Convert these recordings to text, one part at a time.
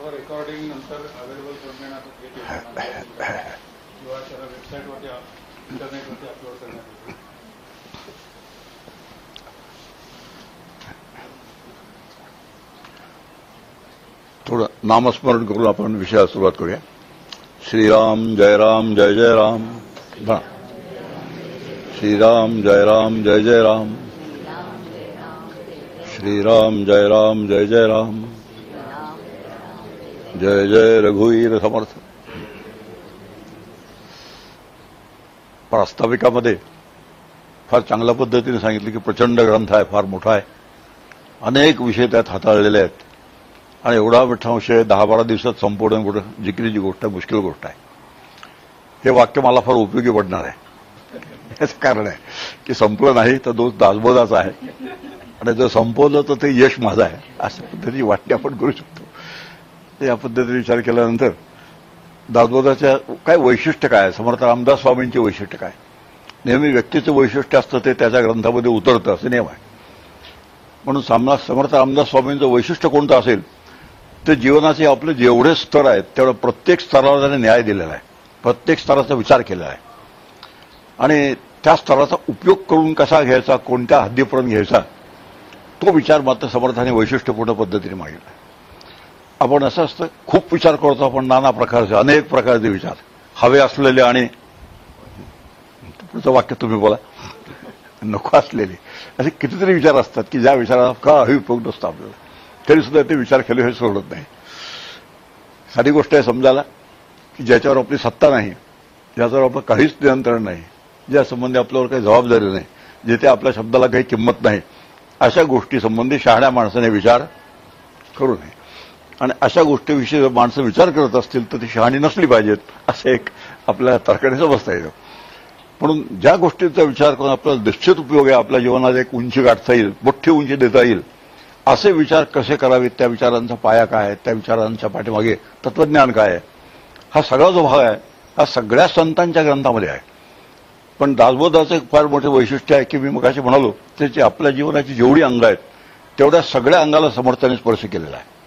सर्व रेकॉर्डिंग नंतर अवेलेबल करून देण्यात येते किंवा त्याला वेबसाईटवरती इंटरनेटवरती अपलोड करण्यात येते थोडं नामस्मरण करून आपण विषयाला सुरुवात करूया. श्रीराम जय राम जय जय राम. म्हणा श्रीराम जय राम जय जय राम. श्रीराम जय राम जय जय राम. जय जय रघुवीर समर्थ. प्रास्ताविकामध्ये फार चांगल्या पद्धतीने सांगितलं की प्रचंड ग्रंथ आहे फार मोठा आहे. अनेक विषय त्यात हाताळलेले आहेत. आणि एवढा मोठा विषय दहा बारा दिवसात संपूर्ण कुठं? जिकरीची गोष्ट आहे मुश्किल गोष्ट आहे. हे वाक्य मला फार उपयोगी पडणार आहे. हेच कारण आहे की संपलं नाही तर दोष दासबोधाचा आहे. आणि जर संपवलं तर ते यश माझं आहे. अशा पद्धतीची वाटणी आपण करू शकतो. या पद्धतीने विचार केल्यानंतर दासबोधाच्या काय वैशिष्ट्य काय आहे? समर्थ रामदास स्वामींचे वैशिष्ट्य काय? नेहमी व्यक्तीचं वैशिष्ट्य असतं ते त्याच्या ग्रंथामध्ये उतरतं असं नियम आहे. म्हणून सामना समर्थ रामदास स्वामींचं वैशिष्ट्य कोणतं असेल ते जीवनाचे आपले जेवढे स्तर आहेत तेवढं प्रत्येक स्तरावर त्याने न्याय दिलेला आहे. प्रत्येक स्तराचा विचार केलेला आहे. आणि त्या स्तराचा उपयोग करून कसा घ्यायचा कोणत्या हद्दीपर्यंत घ्यायचा तो विचार मात्र समर्थाने वैशिष्ट्यपूर्ण पद्धतीने मागितला आपण असं असतं खूप विचार करतो आपण नाना प्रकारचे अनेक प्रकारचे विचार. हवे असलेले आणि पुढचं वाक्य तुम्ही बोला. नको असलेले. असे कितीतरी विचार असतात की ज्या विचाराला का उपयोग नसतो आपल्याला. तरी सुद्धा ते विचार केले हे सोडत नाही. साधी गोष्ट आहे समजायला की ज्याच्यावर आपली सत्ता नाही ज्याच्यावर आपलं काहीच नियंत्रण नाही ज्या संबंधी आपल्यावर काही जबाबदारी नाही जिथे आपल्या शब्दाला काही किंमत नाही अशा गोष्टी संबंधी शहाण्या माणसाने विचार करू नये. आणि अशा गोष्टीविषयी जर माणसं विचार करत असतील तर ती शहाणी नसली पाहिजेत असं एक आपल्या तर्काने समजता येतं. म्हणून ज्या गोष्टींचा विचार करून आपल्याला निश्चित उपयोग आहे आपल्या जीवनात एक उंची गाठता येईल मोठी उंची देता येईल असे विचार कसे करावेत त्या विचारांचा पाया काय आहे त्या विचारांच्या पाठीमागे तत्वज्ञान काय आहे? हा सगळा जो भाग आहे हा सगळ्या संतांच्या ग्रंथामध्ये आहे. पण दासबोधाचं एक फार मोठं वैशिष्ट्य आहे की मी मगाशी म्हणालो त्याची आपल्या जीवनाची जेवढी अंग आहेत तेवढ्या सगळ्या अंगाला समर्थाने स्पर्श केलेला आहे.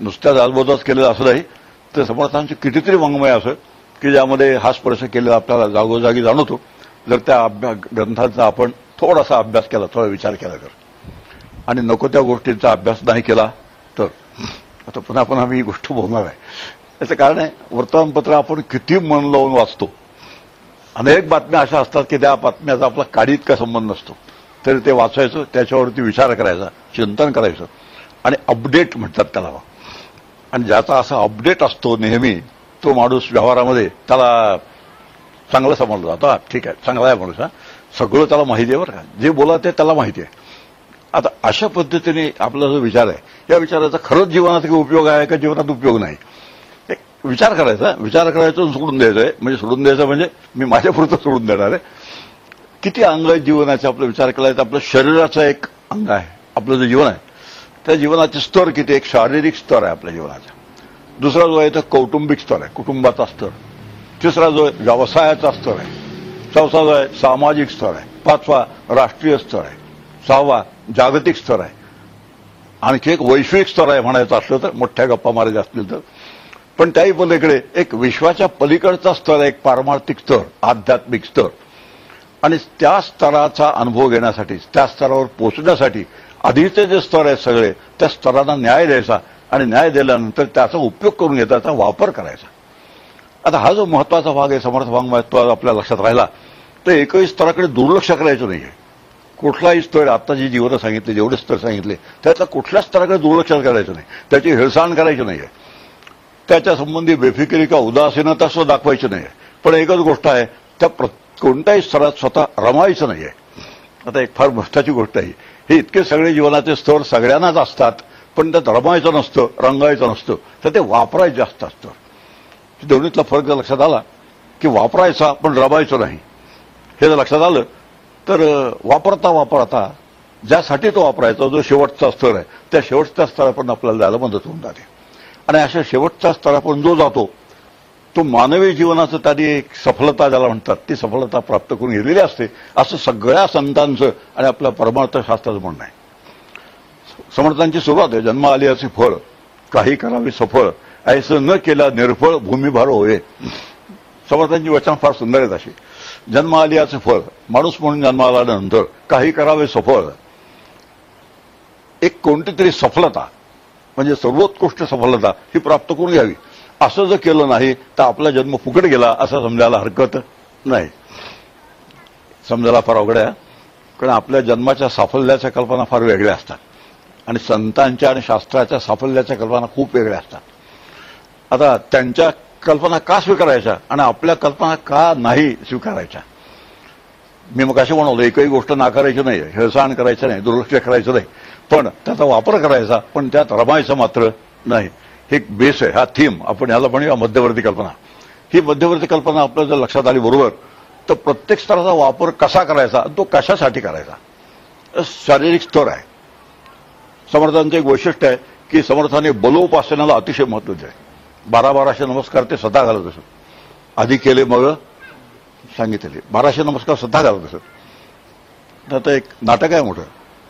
नुसत्या दासबोधाच केलेलं असं नाही. तर समर्थांचे कितीतरी वाङ्मय असं की ज्यामध्ये हा स्पर्श केलेला आपल्याला जागोजागी जाणवतो. जर त्या अभ्यास ग्रंथांचा आपण थोडासा अभ्यास केला थोडा विचार केला तर. आणि नको त्या गोष्टींचा अभ्यास नाही केला तर. आता पुन्हा पुन्हा मी ही गोष्ट बोलणार आहे. याचं कारण आहे वर्तमानपत्र आपण किती मन लावून वाचतो. अनेक बातम्या अशा असतात की त्या बातम्याचा आपला काडीत का संबंध नसतो. तरी ते वाचायचं त्याच्यावरती विचार करायचा चिंतन करायचं. आणि अपडेट म्हणतात त्याला. आणि ज्याचा असा अपडेट असतो नेहमी तो माणूस व्यवहारामध्ये त्याला चांगलं समजलं. जातं ठीक आहे चांगला आहे माणूस हा. सगळं त्याला माहिती आहे बरं का. जे बोला ते त्याला माहिती आहे. आता अशा पद्धतीने आपला जो विचार आहे या विचाराचा खरंच जीवनात काही उपयोग आहे का जीवनात उपयोग नाही? एक विचार करायचा विचार करायचा सोडून द्यायचा आहे म्हणजे सोडून द्यायचं म्हणजे मी माझ्यापुरतं सोडून देणार आहे. किती अंग आहेत जीवनाचे? आपला विचार केला तर आपलं शरीराचं एक अंग आहे. आपलं जे जीवन आहे त्या जीवनाचे स्तर किती? एक शारीरिक स्तर आहे आपल्या जीवनाचा. दुसरा जो आहे तो कौटुंबिक स्तर आहे कुटुंबाचा स्तर. तिसरा जो आहे व्यवसायाचा स्तर आहे. चौथा जो आहे सामाजिक स्तर आहे. पाचवा राष्ट्रीय स्तर आहे. सहावा जागतिक स्तर आहे. आणखी एक वैश्विक स्तर आहे म्हणायचं असलं तर मोठ्या गप्पा मारायच्या असतील तर. पण त्याही पलीकडे एक विश्वाच्या पलीकडचा स्तर आहे एक पारमार्थिक स्तर आध्यात्मिक स्तर. आणि त्या स्तराचा अनुभव घेण्यासाठी त्या स्तरावर पोचण्यासाठी आधीचे जे स्तर आहेत सगळे त्या स्तरांना न्याय द्यायचा आणि न्याय दिल्यानंतर त्याचा उपयोग करून घेता त्याचा वापर करायचा. आता हा जो महत्त्वाचा भाग आहे समर्थ भाग महत्त्व आपल्या लक्षात राहिला तर एकही स्तराकडे दुर्लक्ष करायचं नाहीये. कुठलाही स्तर आता जी जीवन सांगितले जेवढे स्तर सांगितले त्याचा कुठल्याच स्तराकडे दुर्लक्ष करायचं नाही. त्याची हेळसाण करायची नाहीये. त्याच्या संबंधी बेफिकिरी का उदासीनता सुद्धा दाखवायची नाही पण एकच गोष्ट आहे त्या कोणत्याही स्तरात स्वतः रमायचं नाहीये. आता एक फार महत्वाची गोष्ट आहे हे इतके सगळे जीवनाचे स्तर सगळ्यांनाच असतात. पण त्यात रमायचं नसतं रंगायचं नसतं. तर ते वापरायचं जास्त असतं. दोन्हीतला फरक जर लक्षात आला की वापरायचा पण रमायचं नाही. हे जर लक्षात आलं तर वापरता वापरता ज्यासाठी तो वापरायचा जो शेवटचा स्तर आहे त्या शेवटच्या स्तरापर्यंत आपल्याला जायला मदत होऊन जाते. आणि अशा शेवटच्या स्तरापर्यंत जो जातो तो मानवी जीवनाचं त्यांनी एक सफलता ज्याला म्हणतात ती सफलता प्राप्त करून गेलेली असते असं सगळ्या संतांचं आणि आपल्या परमार्थ शास्त्राचं म्हणणं आहे. समर्थांची सुरुवात आहे जन्म आली असे फळ काही करावे सफळ ऐसं न केला निर्फळ भूमिभार होय. समर्थांची वचन फार सुंदर आहेत अशी. जन्म आली असे फळ माणूस म्हणून जन्माला आल्यानंतर काही करावे सफळ. एक कोणती तरी सफलता म्हणजे सर्वोत्कृष्ट सफलता ही प्राप्त करून घ्यावी. असं जर केलं नाही तर आपला जन्म फुकट गेला असं समजायला हरकत नाही. समजायला फार अवघड आहे कारण आपल्या जन्माच्या साफल्याच्या कल्पना फार वेगळ्या असतात. आणि संतांच्या आणि शास्त्राच्या साफल्याच्या कल्पना खूप वेगळ्या असतात. आता त्यांच्या कल्पना का स्वीकारायच्या आणि आपल्या कल्पना का नाही स्वीकारायच्या? मी मग असे म्हणवलं एकही गोष्ट नाकारायची नाही हेळसाण करायचं नाही दुर्लक्ष करायचं नाही. पण त्याचा वापर करायचा पण त्यात रमायचं मात्र नाही. एक बेस आहे हा थीम आपण याला म्हणूया मध्यवर्ती कल्पना. ही मध्यवर्ती कल्पना आपल्या जर लक्षात आली बरोबर तर प्रत्येक स्तराचा वापर कसा करायचा आणि तो कशासाठी करायचा? शारीरिक स्तर आहे. समर्थांचं एक वैशिष्ट्य आहे की समर्थाने बलोपासनाला अतिशय महत्त्व आहे बारा बाराशे नमस्कार ते स्वतः घालत असत. आधी केले मग सांगितले. बाराशे नमस्कार स्वतः घालत असत. आता एक नाटक आहे मोठं.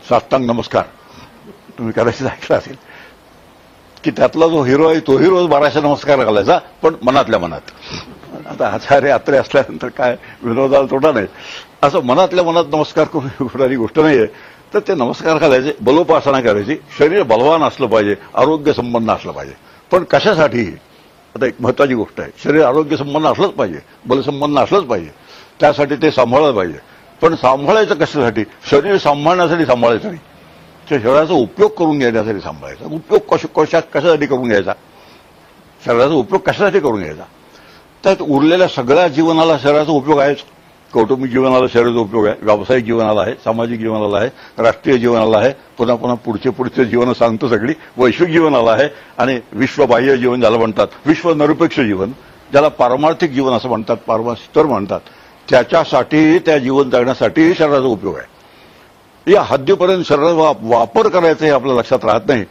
साष्टांग नमस्कार. तुम्ही कदाचित ऐकलं असेल. की त्यातला जो हिरो आहे तो हिरो बाराशे नमस्कार घालायचा पण मनातल्या मनात. आता आचार्य आत्रे असल्यानंतर काय विनोदाला तोटा नाही. असं मनातल्या मनात नमस्कार करून होणारी गोष्ट नाहीये. तर ते नमस्कार घालायचे बलोपासना करायची शरीर बलवान असलं पाहिजे आरोग्य संपन्न असलं पाहिजे. पण कशासाठी? आता एक महत्वाची गोष्ट आहे. शरीर आरोग्य संपन्न असलंच पाहिजे बलसंपन्न असलंच पाहिजे. त्यासाठी ते सांभाळलं पाहिजे. पण सांभाळायचं कशासाठी? शरीर सांभाळण्यासाठी सांभाळायचं नाही. शरीराचा उपयोग करून घेण्यासाठी सांभाळायचा उपयोग कश कशा कशासाठी करून घ्यायचा शरीराचा उपयोग कशासाठी करून घ्यायचा त्यात उरलेल्या सगळ्या जीवनाला शरीराचा उपयोग आहेच कौटुंबिक जीवनाला शरीराचा उपयोग आहे व्यावसायिक जीवनाला आहे सामाजिक जीवनाला आहे राष्ट्रीय जीवनाला आहे पुन्हा पुन्हा पुढचे पुढचे जीवन सांगतो सगळी वैश्विक जीवनाला आहे आणि विश्वबाह्य जीवन ज्याला म्हणतात विश्वनिरपेक्ष जीवन ज्याला पारमार्थिक जीवन असं म्हणतात पारमार्थिक म्हणतात त्याच्यासाठी त्या जीवन जगण्यासाठीही शरीराचा उपयोग आहे या हद्दीपर्यंत शरीराचा वापर करायचा हे आपल्या लक्षात राहत नाही.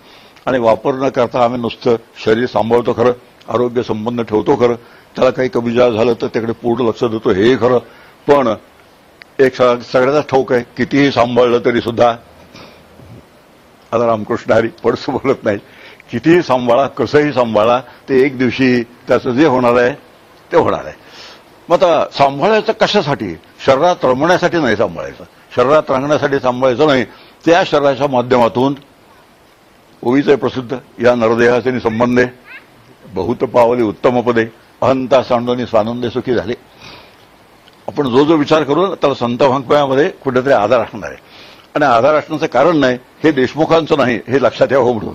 आणि वापर न करता आम्ही नुसतं शरीर सांभाळतो खरं आरोग्य संबंध ठेवतो खरं. त्याला काही कमी जास्त झालं तर त्याकडे पूर्ण लक्ष देतो हे खरं. पण एक सगळ्याचा ठोक आहे कितीही सांभाळलं तरी सुद्धा आता रामकृष्ण हरी पडसं बोलत नाही कितीही सांभाळा कसंही सांभाळा ते एक दिवशी त्याचं जे होणार आहे ते होणार आहे. मग आता सांभाळायचं कशासाठी? शरीरात रमण्यासाठी नाही सांभाळायचं. शरीरात रांगण्यासाठी सांभाळायचं नाही त्या शरीराच्या माध्यमातून ओवीचे प्रसिद्ध. या नरदेहाचे संबंधे बहुत पावले उत्तम पदे. अहंता सांडोनी स्वानंदे सुखी झाले. आपण जो जो विचार करू त्याला संत भांगपयामध्ये कुठेतरी आधार असणार आहे. आणि आधार असण्याचं कारण नाही हे देशमुखांचं नाही हे लक्षात यावं म्हणून.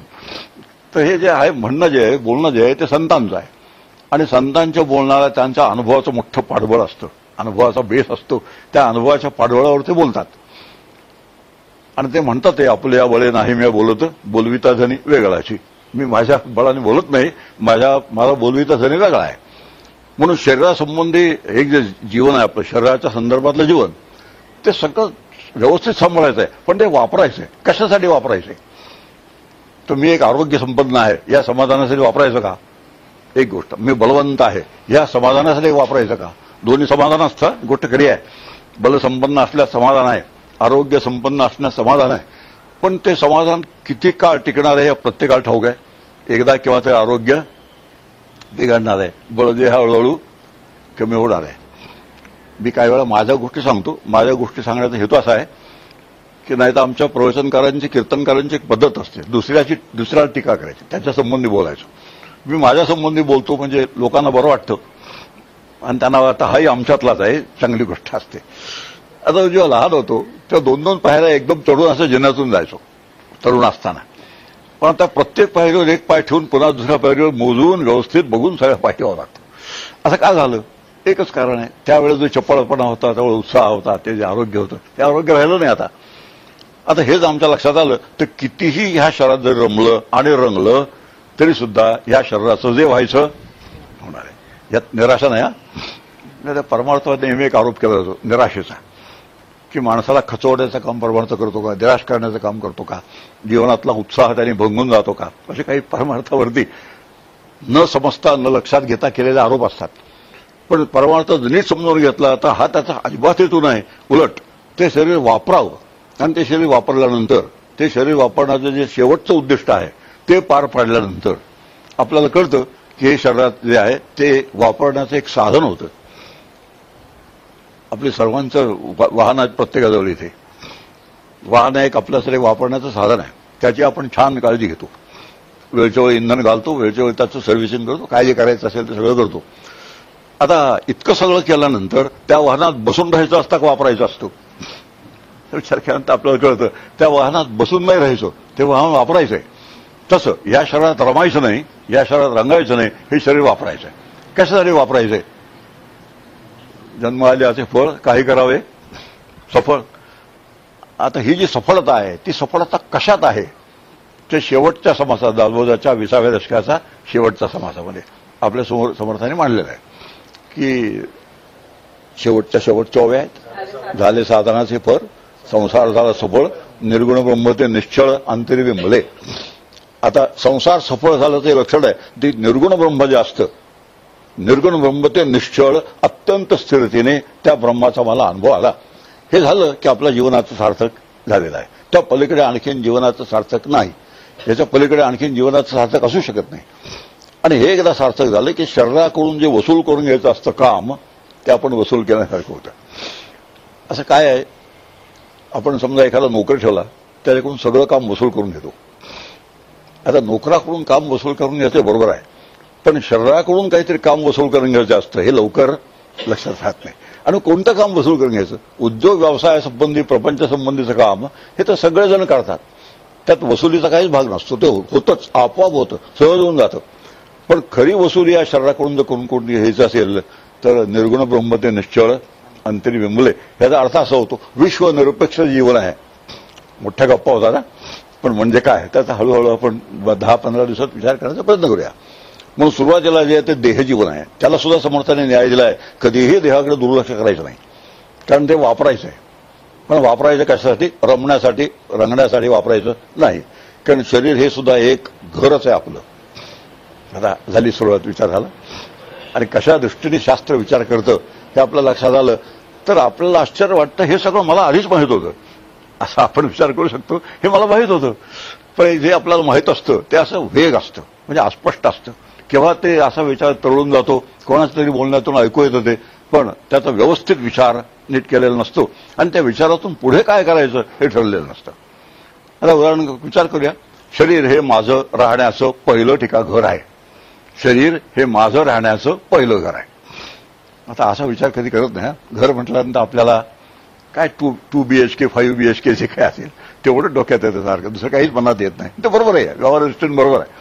तर हे जे आहे म्हणणं जे आहे बोलणं जे आहे ते संतांचं आहे. आणि संतांच्या बोलणाऱ्या त्यांच्या अनुभवाचं मोठं पाठबळ असतं. अनुभवाचा बेस असतो. त्या अनुभवाच्या पाठबळावर ते बोलतात. आणि ते म्हणतात ते आपल्या बळे नाही मी बोलत बोलविता धनी वेगळाची. मी माझ्या बळाने बोलत नाही माझ्या मला बोलविता धनी वेगळा आहे. म्हणून शरीरासंबंधी एक जे जीवन आहे आपलं शरीराच्या संदर्भातलं जीवन ते सगळं व्यवस्थित सांभाळायचं आहे पण ते वापरायचं आहे कशासाठी वापरायचं तर मी एक आरोग्य संपन्न आहे या समाधानासाठी वापरायचं का? एक गोष्ट मी बलवंत आहे या समाधानासाठी वापरायचं का? दोन्ही समाधान असतं. गोष्ट खरी आहे. बलसंपन्न असल्यास समाधान आहे. आरोग्य संपन्न असण्यास समाधान आहे. पण ते समाधान किती काळ टिकणार आहे प्रत्येकाला ठाऊक आहे. एकदा किंवा ते आरोग्य बिघडणार आहे. बळदे हा हळूहळू कमी होणार आहे. मी काही वेळा माझ्या गोष्टी सांगतो. माझ्या गोष्टी सांगण्याचा हेतू असा आहे की नाही तर आमच्या प्रवचनकारांची कीर्तनकारांची एक पद्धत असते. दुसऱ्याची दुसऱ्याला टीका करायची. त्याच्या संबंधी मी माझ्या संबंधी बोलतो म्हणजे लोकांना बरं वाटतं. आणि त्यांना वाटतं हाही आमच्यातलाच आहे चांगली गोष्ट असते. आता जेव्हा लहान होतो तेव्हा दोन दोन पायऱ्या एकदम चढून असं जिन्यातून जायचो तरुण असताना. पण आता प्रत्येक पायरीवर एक पाय ठेवून पुन्हा दुसऱ्या पायरीवर मोजून व्यवस्थित बघून सगळ्या पाय लागतो लागतं. असं का झालं? एकच कारण आहे. त्यावेळेस जो चपळपणा होता त्यावेळेस उत्साह होता ते जे आरोग्य होतं ते आरोग्य राहिलं नाही आता. आता हेच आमच्या लक्षात आलं तर कितीही ह्या शहरात जर रमलं आणि रंगलं तरी सुद्धा या शरीराचं जे व्हायचं होणार आहे. यात निराशा नाही हा. त्या परमार्थात नेहमी एक आरोप केला जातो निराशेचा. की माणसाला खचवण्याचं काम परमार्थ करतो का निराश करण्याचं काम करतो का जीवनातला उत्साह त्याने भंगून जातो का असे काही परमार्थावरती न समजता न लक्षात घेता केलेले आरोप असतात. पण परमार्थ नीट समजून घेतला तर हा त्याचा अजिबात हेतू नाही. उलट ते शरीर वापरावं. आणि ते शरीर वापरल्यानंतर ते शरीर वापरण्याचं जे शेवटचं उद्दिष्ट आहे ते पार पाडल्यानंतर आपल्याला कळतं हे शरीरात जे आहे ते वापरण्याचं एक साधन होतं. आपली सर्वांचं वाहन आहे प्रत्येकाजवळ इथे. वाहन एक आपल्यासाठी वापरण्याचं साधन आहे. त्याची आपण छान काळजी घेतो. वेळच्या वेळी इंधन घालतो वेळच्या वेळी त्याचं सर्व्हिसिंग करतो काय जे करायचं असेल ते सगळं करतो. आता इतकं सगळं केल्यानंतर त्या वाहनात बसून राहायचं असतं का वापरायचं असतो? तर विचार केल्यानंतर आपल्याला कळतं त्या वाहनात बसून नाही राहायचं ते वाहन वापरायचं आहे तसं या शरीरात रमायचं नाही या शरीरात रंगायचं नाही हे शरीर वापरायचं आहे. कशासाठी वापरायचं आहे? जन्म आल्याचे फळ काही करावे? सफळ. आता ही जी सफळता आहे ती सफळता कशात आहे? ते शेवटच्या समासात दालबोजाच्या विसाव्या दशकाचा शेवटच्या समासामध्ये आपल्यासमोर समर्थाने मांडलेलं आहे. की शेवटच्या शेवट चोव्या आहेत. झाले साधनाचे फळ संसार झाला सफळ निर्गुण ब्रह्म ते निश्चळ अंतरी आता संसार सफळ झालं ते लक्षण आहे. ते निर्गुण ब्रह्म जे असतं निर्गुण ब्रह्म ते निश्चळ अत्यंत स्थिरतेने त्या ब्रह्माचा मला अनुभव आला. हे झालं की आपल्या जीवनाचं सार्थक झालेलं आहे. त्या पलीकडे आणखीन जीवनाचं सार्थक नाही. याच्या पलीकडे आणखीन जीवनाचं सार्थक असू शकत नाही. आणि हे एकदा सार्थक झालं की शरीराकडून जे वसूल करून घ्यायचं असतं काम ते आपण वसूल केल्यासारखं होतं. असं काय आहे? आपण समजा एखादा नोकर ठेवला त्याच्याकडून सगळं काम वसूल करून घेतो. आता नोकराकडून काम वसूल करून घ्यायचं बरोबर आहे. पण शरीराकडून काहीतरी काम वसूल करून घ्यायचं असतं हे लवकर लक्षात राहत नाही. आणि कोणतं काम वसूल करून घ्यायचं? उद्योग व्यवसायासंबंधी प्रपंचासंबंधीचं काम हे तर सगळेजण करतात. त्यात वसुलीचा काहीच भाग नसतो ते होतच आपोआप होतं सहज होऊन जातं. पण खरी वसुली या शरीराकडून जर कोण कोण घ्यायचं असेल तर निर्गुण ब्रह्म ते निश्चळ अंतरी विंबले याचा अर्थ असा होतो विश्वनिरपेक्ष जीवन आहे. मोठ्या गप्पा होता ना पण म्हणजे काय? त्याचा हळूहळू आपण दहा पंधरा दिवसात विचार करण्याचा प्रयत्न करूया. म्हणून सुरुवातीला जे आहे ते देहजीवन आहे. त्याला सुद्धा समर्थाने न्याय दिला आहे कधीही देहाकडे दुर्लक्ष करायचं नाही. कारण ते वापरायचं आहे. पण वापरायचं कशासाठी? रमण्यासाठी रंगण्यासाठी वापरायचं नाही. कारण शरीर हे सुद्धा एक घरच आहे आपलं. आता झाली सुरुवात विचार झाला. आणि कशा दृष्टीने शास्त्र विचार करतं हे आपल्या लक्षात आलं तर आपल्याला आश्चर्य वाटतं. हे सगळं मला आधीच माहीत होतं. असा आपण विचार करू शकतो. हे मला माहीत होतं. पण जे आपल्याला माहीत असतं ते असं वेग असतं. म्हणजे अस्पष्ट असतं. केव्हा ते असा विचार तळून जातो. कोणाच्या तरी बोलण्यातून ऐकू येतं ते. पण त्याचा व्यवस्थित विचार नीट केलेला नसतो. आणि त्या विचारातून पुढे काय करायचं हे ठरलेलं नसतं. आता उदाहरण विचार करूया. शरीर हे माझं राहण्याचं पहिलं ठिकाण घर आहे. शरीर हे माझं राहण्याचं पहिलं घर आहे. आता असा विचार कधी करत नाही घर म्हटल्यानंतर आपल्याला काय two two B H K five B H K जे काय असेल तेवढं डोक्यात येतं सारखं. दुसरं काहीच मनात येत नाही. ते बरोबर आहे. व्यवहार दृष्टीने बरोबर आहे.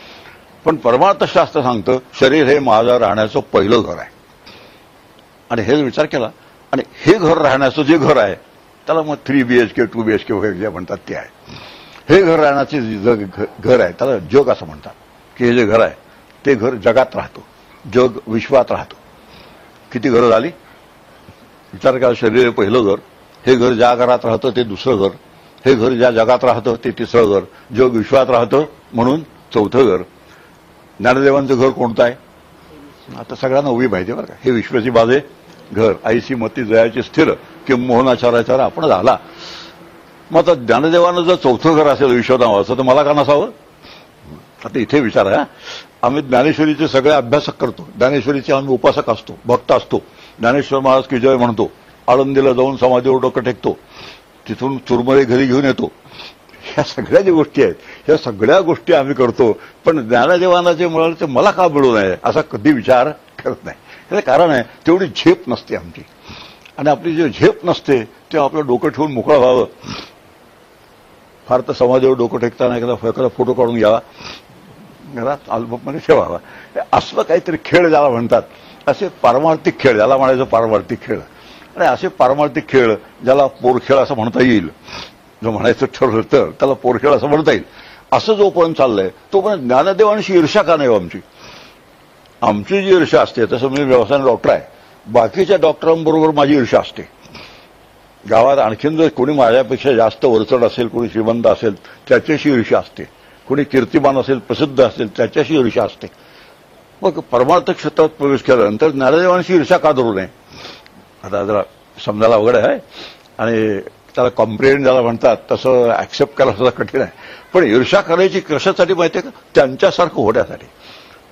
पण परमार्थशास्त्र सांगतं शरीर हे माझं राहण्याचं पहिलं घर आहे. आणि हे विचार केला. आणि हे घर राहण्याचं जे घर आहे त्याला मग three B H K two B H K वगैरे जे म्हणतात ते आहे. हे घर राहण्याचे जग घर आहे त्याला जग असं म्हणतात. की हे जे घर आहे ते घर जगात राहतो. जग विश्वात राहतो. किती घरं झाली? विचार करा शरीर हे पहिलं घर. हे घर ज्या घरात राहतं ते दुसरं घर. हे घर ज्या जगात राहतं ते तिसरं घर. जग विश्वात राहतं म्हणून चौथं घर. ज्ञानदेवांचं घर कोणतं आहे? आता सगळ्यांना उभी माहिती आहे बरं का. हे विश्वाची बाजे घर. आईसी मती जयाची स्थिर. किंमोहनाचाराचार आपण झाला. मग आता ज्ञानदेवानं जर चौथं घर असेल विश्वनावाचं तर मला का नसावं? आता इथे विचार आहे हा. आम्ही ज्ञानेश्वरीचे सगळे अभ्यासक करतो. ज्ञानेश्वरीचे आम्ही उपासक असतो भक्त असतो. ज्ञानेश्वर महाराज की जय म्हणतो. आळंदीला जाऊन समाधीवर डोकं टेकतो. तिथून चुरमरे घरी घेऊन येतो. ह्या सगळ्या ज्या गोष्टी आहेत ह्या सगळ्या गोष्टी आम्ही करतो. पण ज्ञानदेवानाचे मुळाल मिळालं ते मला का मिळू नये असा कधी विचार करत नाही. याचं कारण आहे तेवढी झेप नसते आमची. आणि आपली जे झेप नसते ते आपलं डोकं ठेवून मोकळं व्हावं. फार तर समाजावर डोकं टेकताना एखादा एखादा फोटो काढून घ्यावा. घरात अल्बममध्ये ठेवावा. असलं काहीतरी खेळ ज्याला म्हणतात असे पारमार्थिक खेळ ज्याला म्हणायचं पारमार्थिक खेळ. आणि असे पारमार्थिक खेळ ज्याला पोरखेळ असं म्हणता येईल. जो म्हणायचं ठरलं तर त्याला पोरखेळ असं म्हणता येईल. असं जोपर्यंत चाललंय तोपर्यंत ज्ञानदेवांशी ईर्षा का नाही हो आमची? आमची जी ईर्षा असते तसं मी व्यवसायाने डॉक्टर आहे. बाकीच्या डॉक्टरांबरोबर माझी ईर्षा असते. गावात आणखीन जर कोणी माझ्यापेक्षा जास्त वरचड असेल कोणी श्रीमंत असेल त्याच्याशी ईर्षा असते. कोणी कीर्तिमान असेल प्रसिद्ध असेल त्याच्याशी ईर्षा असते. मग परमार्थ क्षेत्रात प्रवेश केल्यानंतर ज्ञानदेवांशी ईर्षा का धरू नये? आता जरा समजायला अवघड आहे आणि त्याला कॉम्प्रिहेंड ज्याला म्हणतात तसं ऍक्सेप्ट करायला सुद्धा कठीण आहे. पण ईर्षा करायची कशासाठी माहिती आहे का? त्यांच्यासारखं होण्यासाठी.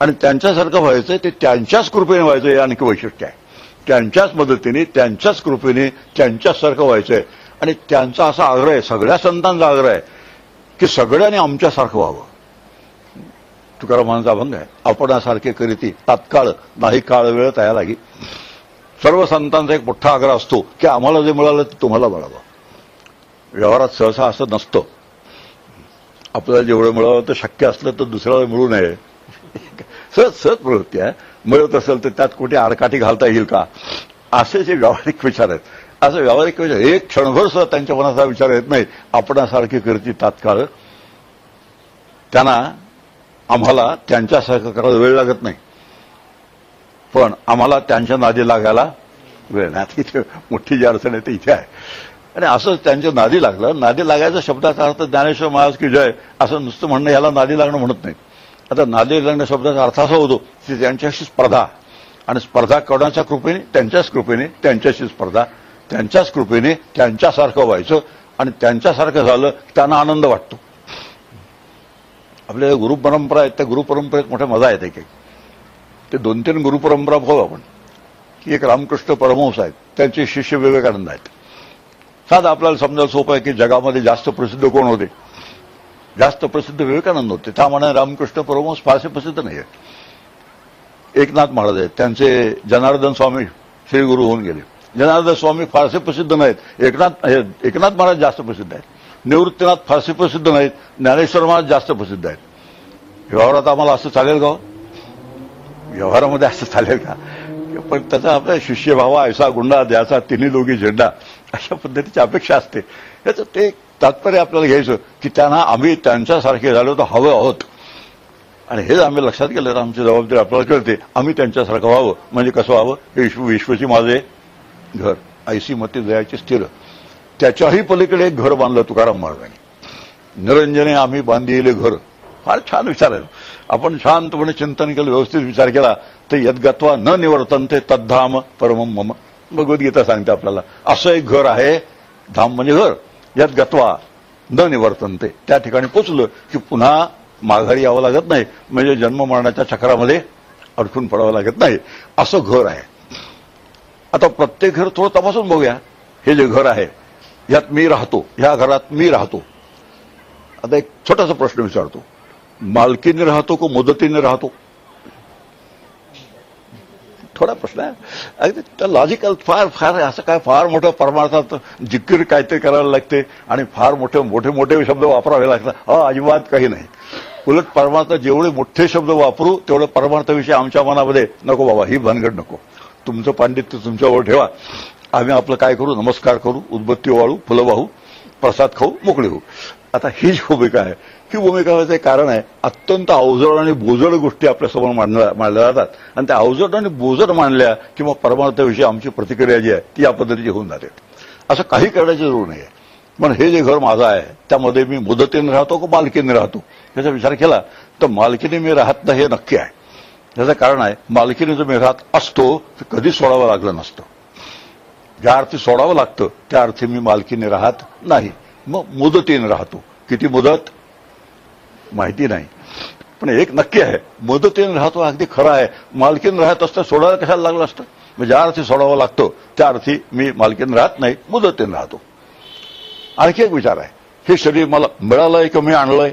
आणि त्यांच्यासारखं व्हायचं ते त्यांच्याच कृपेने व्हायचं हे आणखी वैशिष्ट्य आहे. त्यांच्याच मदतीने त्यांच्याच कृपेने त्यांच्यासारखं व्हायचंय. आणि त्यांचा असा आग्रह आहे सगळ्या संतांचा आग्रह आहे की सगळ्यांनी आमच्यासारखं व्हावं. तुकारामांचा अभंग आहे आपणासारखे करीती तात्काळ नाही काळ वेळ तया लागी सर्व संतांचा एक मोठा आग्रह असतो की आम्हाला जे मिळालं ते तुम्हाला मिळावं. व्यवहारात सहसा असं नसतं. आपल्याला जेवढं मिळावं तर शक्य असलं तर दुसऱ्याला मिळू नये. सहज सहज प्रवृत्ती आहे मिळत असेल तर त्यात कुठे आडकाठी घालता येईल का? असे जे व्यावहारिक विचार आहेत. असं व्यावहारिक विचार एक क्षणभर सुद्धा त्यांच्या मनाचा विचार येत नाही. आपणासारखी करती तात्काळ त्यांना आम्हाला त्यांच्यासारखं करायला वेळ लागत नाही. पण आम्हाला त्यांच्या नादी लागायला वेळ नाही. इथे मोठी जी अडचण आहे ती इथे आहे. आणि असं त्यांच्या नादी लागलं. नादी लागायचा शब्दाचा अर्थ ज्ञानेश्वर महाराज की जय असं नुसतं म्हणणं याला नादी लागणं म्हणत नाही आता नादी लागण्या शब्दाचा अर्थ असा होतो की त्यांच्याशी स्पर्धा. आणि स्पर्धा करण्याच्या कृपेने? त्यांच्याच कृपेने. त्यांच्याशी स्पर्धा. त्यांच्याच कृपेने त्यांच्यासारखं व्हायचं. आणि त्यांच्यासारखं झालं की त्यांना आनंद वाटतो. आपल्या गुरुपरंपरा आहेत त्या गुरुपरंपरेत मोठ्या मजा येते काही ते दोन तीन गुरुपरंपरा भाऊ आपण. की एक रामकृष्ण परमहंस आहेत त्यांचे शिष्य विवेकानंद आहेत. साधा आपल्याला समजा सोपं आहे की जगामध्ये जास्त प्रसिद्ध कोण होते? जास्त प्रसिद्ध विवेकानंद होते. त्या म्हणा रामकृष्ण परमहंस फारसे प्रसिद्ध नाही आहे एकनाथ महाराज आहेत. त्यांचे जनार्दन स्वामी श्री गुरु होऊन गेले. जनार्दन स्वामी फारसे प्रसिद्ध नाहीत. एकनाथ एकनाथ महाराज जास्त प्रसिद्ध आहेत. निवृत्तीनाथ फारसे प्रसिद्ध नाहीत. ज्ञानेश्वर महाराज जास्त प्रसिद्ध आहेत. व्यवहारात आम्हाला असं चालेल गाव व्यवहारामध्ये असं चालेल का? पण त्याचा आपल्या शिष्यभावा ऐसा गुंडा द्याचा तिन्ही दोघी झेंडा अशा पद्धतीची अपेक्षा असते. याचं ते तात्पर्य आपल्याला घ्यायचं की त्यांना आम्ही त्यांच्यासारखे झालो तर हवं आहोत. आणि हे आम्ही लक्षात केलं तर आमची जबाबदारी आपल्याला कळते. आम्ही त्यांच्यासारखं व्हावं. म्हणजे कसं व्हावं? हे विश्व विश्वची माझे घर. ऐसी मती दयाची स्थिर. त्याच्याही पलीकडे एक घर बांधलं तुकाराम महाराजांनी. निरंजने आम्ही बांधिले घर. फार छान विचार आहे. आपण शांतपणे चिंतन केलं व्यवस्थित विचार केला तर यदगत्वा न निवर्तन ते तद्धाम परमम मम. भगवद्गीता सांगते आपल्याला असं एक घर आहे धाम म्हणजे घर. यात गत्वा न निवर्तनते त्या ठिकाणी पोचलं की पुन्हा माघारी यावं लागत नाही म्हणजे जन्म मरणाच्या चक्रामध्ये अडकून पडावं लागत नाही. असं घर आहे. आता प्रत्येक घर थोडं तपासून बघूया. हे जे घर आहे यात मी राहतो ह्या घरात मी राहतो. आता एक छोटासा प्रश्न विचारतो. मालकीने राहतो को मुदतीने राहतो? थोडा प्रश्न आहे. अगदी त्या लॉजिकल फार फार असं काय फार मोठं परमार्थात जिकीर काहीतरी करायला लागते आणि फार मोठे मोठे मोठे शब्द वापरावे लागतात. हा अजिबात काही नाही. उलट परमार्थ जेवढे मोठे शब्द वापरू तेवढे परमार्थाविषयी आमच्या मनामध्ये नको बाबा ही भानगड नको. तुमचं पांडित्य तुमच्यावर ठेवा. आम्ही आपलं काय करू? नमस्कार करू उदबत्ती वाळू फुलं वाहू प्रसाद खाऊ मोकळे होऊ. आता ही भूमिका आहे ही भूमिका व्हायचं एक कारण आहे. अत्यंत अवजड आणि बोजड गोष्टी आपल्यासमोर मांडल्या मांडल्या जातात. आणि त्या अवजड आणि बोजड मांडल्या किंवा परमार्थाविषयी आमची प्रतिक्रिया जी आहे ती या पद्धतीची होऊन जाते. असं काही करण्याची जरूर नाही आहे पण हे जे घर माझं आहे त्यामध्ये मी मुदतीने राहतो का मालकीने राहतो? याचा विचार केला तर मालकीने मी राहत नाही हे नक्की आहे. त्याचं कारण आहे मालकीने जर मी राहत असतो तर कधी सोडावं लागलं नसतं. ज्या अर्थी सोडावं लागतं त्या अर्थी मी मालकीने राहत नाही. मग मुदतीने राहतो. किती मुदत? माहिती नाही. पण एक नक्की आहे मुदतीने राहतो अगदी खरं आहे. मालकीनं राहत असतं सोडायला कशाला लागलं असतं? मग ज्या अर्थी सोडावं लागतं त्या अर्थी मी मालकीनं राहत नाही मुदतीने राहतो. आणखी एक विचार आहे हे शरीर मला मिळालंय का मी आणलंय?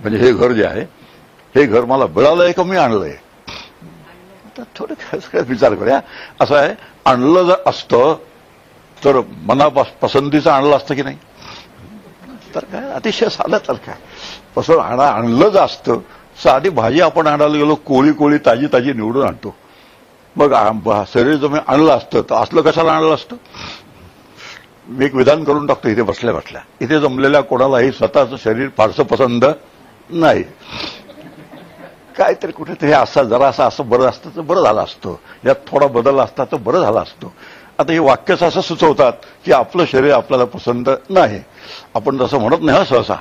म्हणजे हे घर जे आहे हे घर मला मिळालंय का मी आणलंय? तर थोडं काय विचार करूया. असं आहे आणलं जर असतं तर मनापास पसंतीचं आणलं असतं की नाही? तर्क काय? अतिशय साधं तर्क काय असं आणा आणलं जास्त असतं साधी भाजी आपण आणायला गेलो कोळी कोळी ताजी ताजी निवडून आणतो. मग शरीर जमीन आणलं असतं तर असलं कशाला आणलं असतं? मी एक विधान करून टाकतो इथे बसल्या बसल्या. इथे जमलेल्या कोणालाही स्वतःचं शरीर फारसं पसंत नाही. काहीतरी कुठेतरी असं जरा असं असं बरं असतं तर बरं झालं असतं. यात थोडा बदल असता तर बरं झाला असतो. आता हे वाक्यच असं सुचवतात की आपलं शरीर आपल्याला पसंत नाही. आपण तसं म्हणत नाही हा सहसा.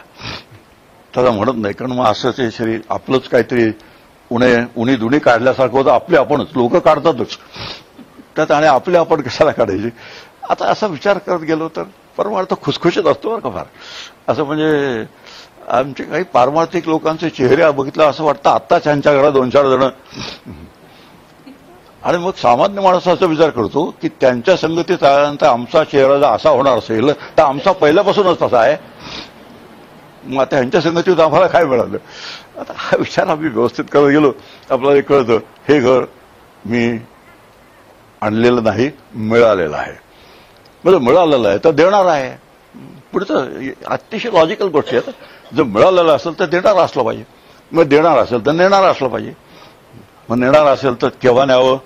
तसं म्हणत नाही. कारण मग असं ते शरीर आपलंच काहीतरी उणे उणी दुणी काढल्यासारखं होतं. आपले आपणच. लोक काढतातच. त्यात आणि आपले आपण कशाला काढायचे? आता असा विचार करत गेलो तर परमार्थ खुसखुशीत असतो बरं का फार. असं म्हणजे आमचे काही पारमार्थिक लोकांचे चेहरे बघितलं असं वाटतं आत्ताच ह्यांच्या घरात दोन चार जण आणि मग सामान्य माणसाचा विचार करतो की त्यांच्या संगतीत आल्यानंतर आमचा चेहरा जर असा होणार असेल तर आमचा पहिल्यापासूनच तसा आहे. मग आता ह्यांच्या संगतीत आम्हाला काय मिळालं? आता हा विचार आम्ही व्यवस्थित करत गेलो. आपल्याला कळतं हे घर मी आणलेलं नाही मिळालेलं आहे. म्हणजे मिळालेलं आहे तर देणार आहे. पुढचं अतिशय लॉजिकल गोष्टी आहेत जर मिळालेलं असेल तर देणार असलं पाहिजे. मग देणार असेल तर नेणार असलं पाहिजे. मग नेणार असेल तर केव्हा न्यावं?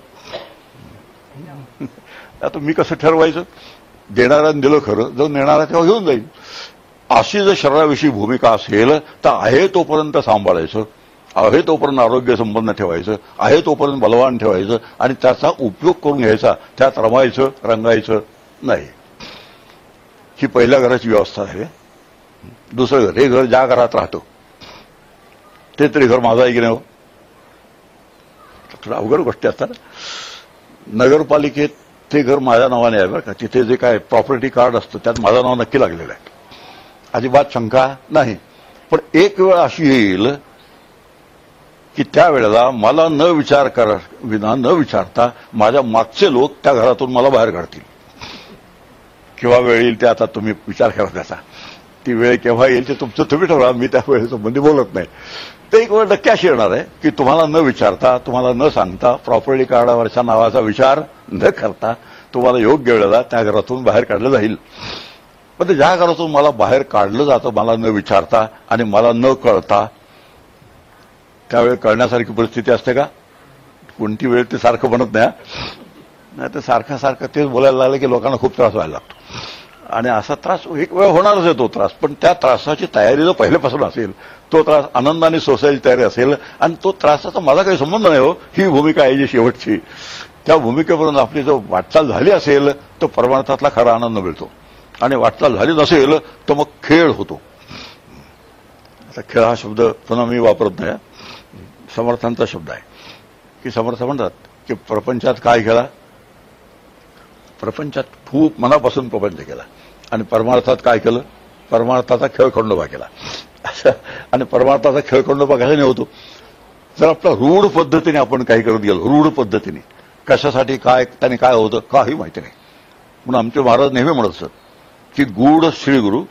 आता मी कसं ठरवायचं? देणाऱ्यानं दिलं खरं जर नेणारा तेव्हा घेऊन जाईल. अशी जर शरीराविषयी भूमिका असेल तर आहे तोपर्यंत सांभाळायचं आहे तोपर्यंत आरोग्य संपन्न ठेवायचं आहे तोपर्यंत बलवान ठेवायचं आणि त्याचा उपयोग करून घ्यायचा त्यात रमायचं रंगायचं नाही. ही पहिल्या घराची व्यवस्था आहे. दुसरं घर हे घर ज्या घरात राहतो ते तरी घर माझा आहे की नाही हो? थोडं अवघड गोष्टी असतात नगरपालिकेत ते घर माझ्या नावाने आहे बरं का. तिथे जे काय प्रॉपर्टी कार्ड असतं त्यात माझं नाव नक्की लागलेलं आहे. अजिबात शंका नाही. पण एक वेळ अशी येईल की त्यावेळेला मला न विचार कर विना न विचारता माझ्या मागचे लोक त्या घरातून मला बाहेर काढतील. किंवा वेळ येईल ते आता तुम्ही विचार करा त्याचा. ती वेळ केव्हा येईल ते तुमचं तुम्ही ठरवा. मी त्या वेळेसंबंधी बोलत नाही. ते एक वेळ नक्की अशी येणार आहे की तुम्हाला न विचारता तुम्हाला न सांगता प्रॉपर्टी कार्डावरच्या नावाचा विचार न करता तुम्हाला योग्य वेळेला त्या घरातून बाहेर काढलं जाईल. पण ते ज्या घरातून मला बाहेर काढलं जातं मला न विचारता आणि मला न कळता त्यावेळी कळण्यासारखी परिस्थिती असते का? कोणती वेळ ते सारखं बनत नाही तर सारखं सारखं तेच बोलायला लागलं की लोकांना खूप त्रास व्हायला लागतो. आणि असा त्रास एक वेळ होणारच आहे तो त्रास पण त्या त्रासाची तयारी जर पहिल्यापासून असेल तो त्रास आनंदाने सोसायची तयारी असेल आणि तो त्रासाचा माझा काही संबंध नाही हो ही भूमिका आहे जी शेवटची. त्या भूमिकेपर्यंत आपली जर वाटचाल झाली असेल तर परमार्थातला खरा आनंद मिळतो. आणि वाटचाल झाली नसेल तर मग खेळ होतो. आता खेळ हा शब्द पुन्हा मी वापरत नाही. समर्थांचा शब्द आहे. की समर्थ म्हणतात की प्रपंचात काय केला प्रपंचात खूप मनापासून प्रपंच केला. आणि परमार्थात काय केलं? परमार्थाचा खेळ खंडोबा केला. आणि परमार्थाचा खेळ खंडोबा कशाने होतो. जर आपला रूढ पद्धतीने आपण काही करत गेलो रूढ पद्धतीने कशासाठी काय त्याने काय होतं काही माहिती नाही. म्हणून आमचे महाराज नेहमी म्हणत असत की गूढ श्रीगुरु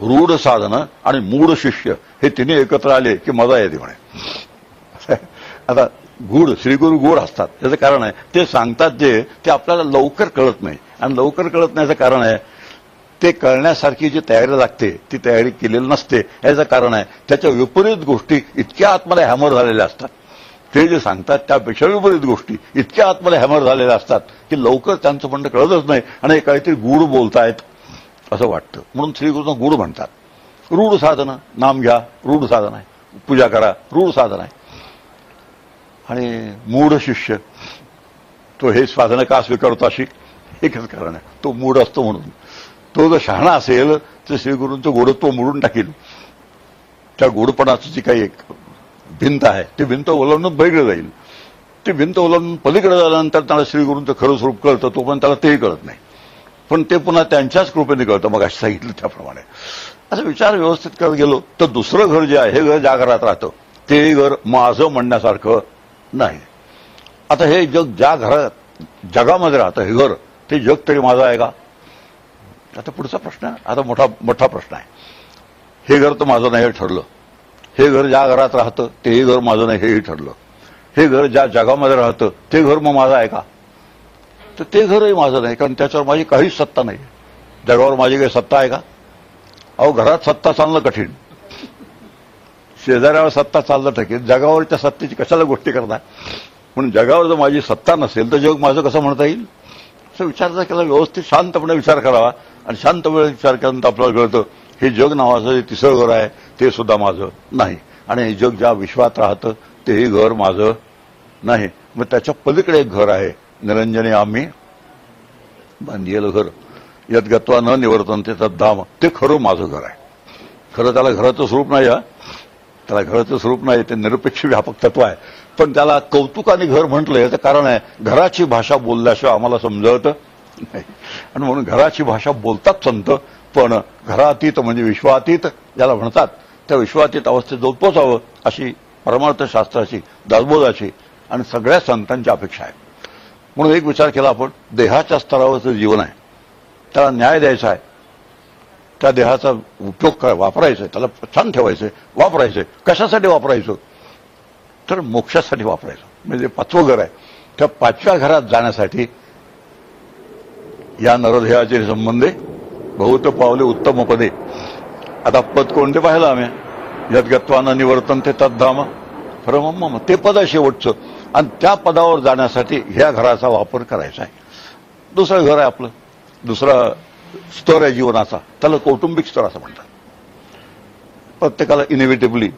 रूढ साधनं आणि मूढ शिष्य हे तिन्ही एकत्र आले की मजा येते म्हणे. आता गुढ श्रीगुरु गोड असतात. त्याचं कारण आहे ते सांगतात जे ते आपल्याला लवकर कळत नाही. आणि लवकर कळत नाही याचं कारण आहे ते कळण्यासारखी जी तयारी लागते ती तयारी केलेली नसते. याचं कारण आहे त्याच्या विपरीत गोष्टी इतक्या आतमध्ये हॅमर झालेल्या असतात. ते जे सांगतात त्यापेक्षा विपरीत गोष्टी इतक्या आतमध्ये हॅमर झालेल्या असतात की लवकर त्यांचं म्हणणं कळतच नाही आणि काहीतरी गूढ बोलतायत असं वाटतं. म्हणून श्रीकृष्ण गुढ म्हणतात. रूढ साधनं नाम घ्या रूढ साधन आहे. पूजा करा रूढ साधन आहे. आणि मूढ शिष्य. तो हे साधनं का स्वीकारतो अशी एकच कारण आहे. तो मूढ असतो म्हणून. तो जर शहाणा असेल तर श्रीगुरूंचं गोडत्व मोडून टाकील. त्या गोडपणाची जी काही एक भिंत आहे ती भिंत ओलांडून पलीकडे जाईल. ती भिंत ओलांडून पलीकडे झाल्यानंतर त्याला श्रीगुरूंचं खरं स्वरूप कळतं तो पण त्याला तेही कळत नाही. पण ते पुन्हा त्यांच्याच कृपेने कळतं मग असं सांगितलं त्याप्रमाणे. असं विचार व्यवस्थित करत गेलो तर दुसरं घर जे आहे हे घर ज्या घरात राहतं. ते घर माझं म्हणण्यासारखं नाही. आता हे जग ज्या घरात जगामध्ये राहतं हे घर ते जग तरी माझं आहे का? आता पुढचा प्रश्न आता मोठा मोठा प्रश्न आहे. हे घर तर माझं नाही हे ठरलं. हे घर ज्या घरात राहतं तेही घर माझं नाही हेही ठरलं. हे घर ज्या जगामध्ये राहतं ते घर मग माझं आहे का? तर ते घरही माझं नाही कारण त्याच्यावर माझी काहीच सत्ता नाही. जगावर माझी काही सत्ता आहे का? अहो घरात सत्ता चालणं कठीण. शेजाऱ्यावर सत्ता चाललं ठकेल जगावरच्या सत्तेची कशाला गोष्टी करणार? म्हणून जगावर जर माझी सत्ता नसेल तर जग माझं कसं म्हणता येईल? असं विचार जर केला व्यवस्थित शांतपणे विचार करावा. आणि शांतपणे विचार केल्यानंतर आपल्याला कळतं हे जग नावाचं जे तिसरं घर आहे ते सुद्धा माझं नाही. आणि हे जग ज्या विश्वात राहतं तेही घर माझं नाही. मग त्याच्या पलीकडे एक घर आहे. निरंजने आम्ही बांधलेलं घर. यात गत्वा न निवर्तन ते धाम ते खरं माझं घर आहे. खरं त्याला घराचं स्वरूप नाही या त्याला घराचं स्वरूप नाही ते निरपेक्ष व्यापक तत्व आहे. पण त्याला कौतुकाने घर म्हटलं याचं कारण आहे घराची भाषा बोलल्याशिवाय आम्हाला समजत नाही. आणि म्हणून घराची भाषा बोलतात संत पण घरातीत म्हणजे विश्वातीत ज्याला म्हणतात त्या विश्वातीत अवस्थेत जाऊन पोचावं अशी परमार्थ शास्त्राची दासबोधाची आणि सगळ्या संतांची अपेक्षा आहे. म्हणून एक विचार केला आपण देहाच्या स्तरावरचं जीवन आहे. त्याला न्याय द्यायचा आहे. त्या देहाचा उपयोग काय वापरायचा त्याला छान ठेवायचंय. वापरायचंय. कशासाठी वापरायचं? तर मोक्षासाठी वापरायचं. म्हणजे पाचवं घर आहे. त्या पाचव्या घरात जाण्यासाठी या नरदेहाचे संबंधे बहुत पावले उत्तम पदे आता पद कोणते पाहिलं आम्ही? यदगत्वानं निवर्तन ते तद्धाम परमम ते पद आहे शेवटचं. आणि त्या पदावर जाण्यासाठी ह्या घराचा वापर करायचा आहे. दुसरं घर आहे आपलं. दुसरा स्तर आहे जीवनाचा. त्याला कौटुंबिक स्तर असं म्हणतात. प्रत्येकाला इनिव्हिटेबली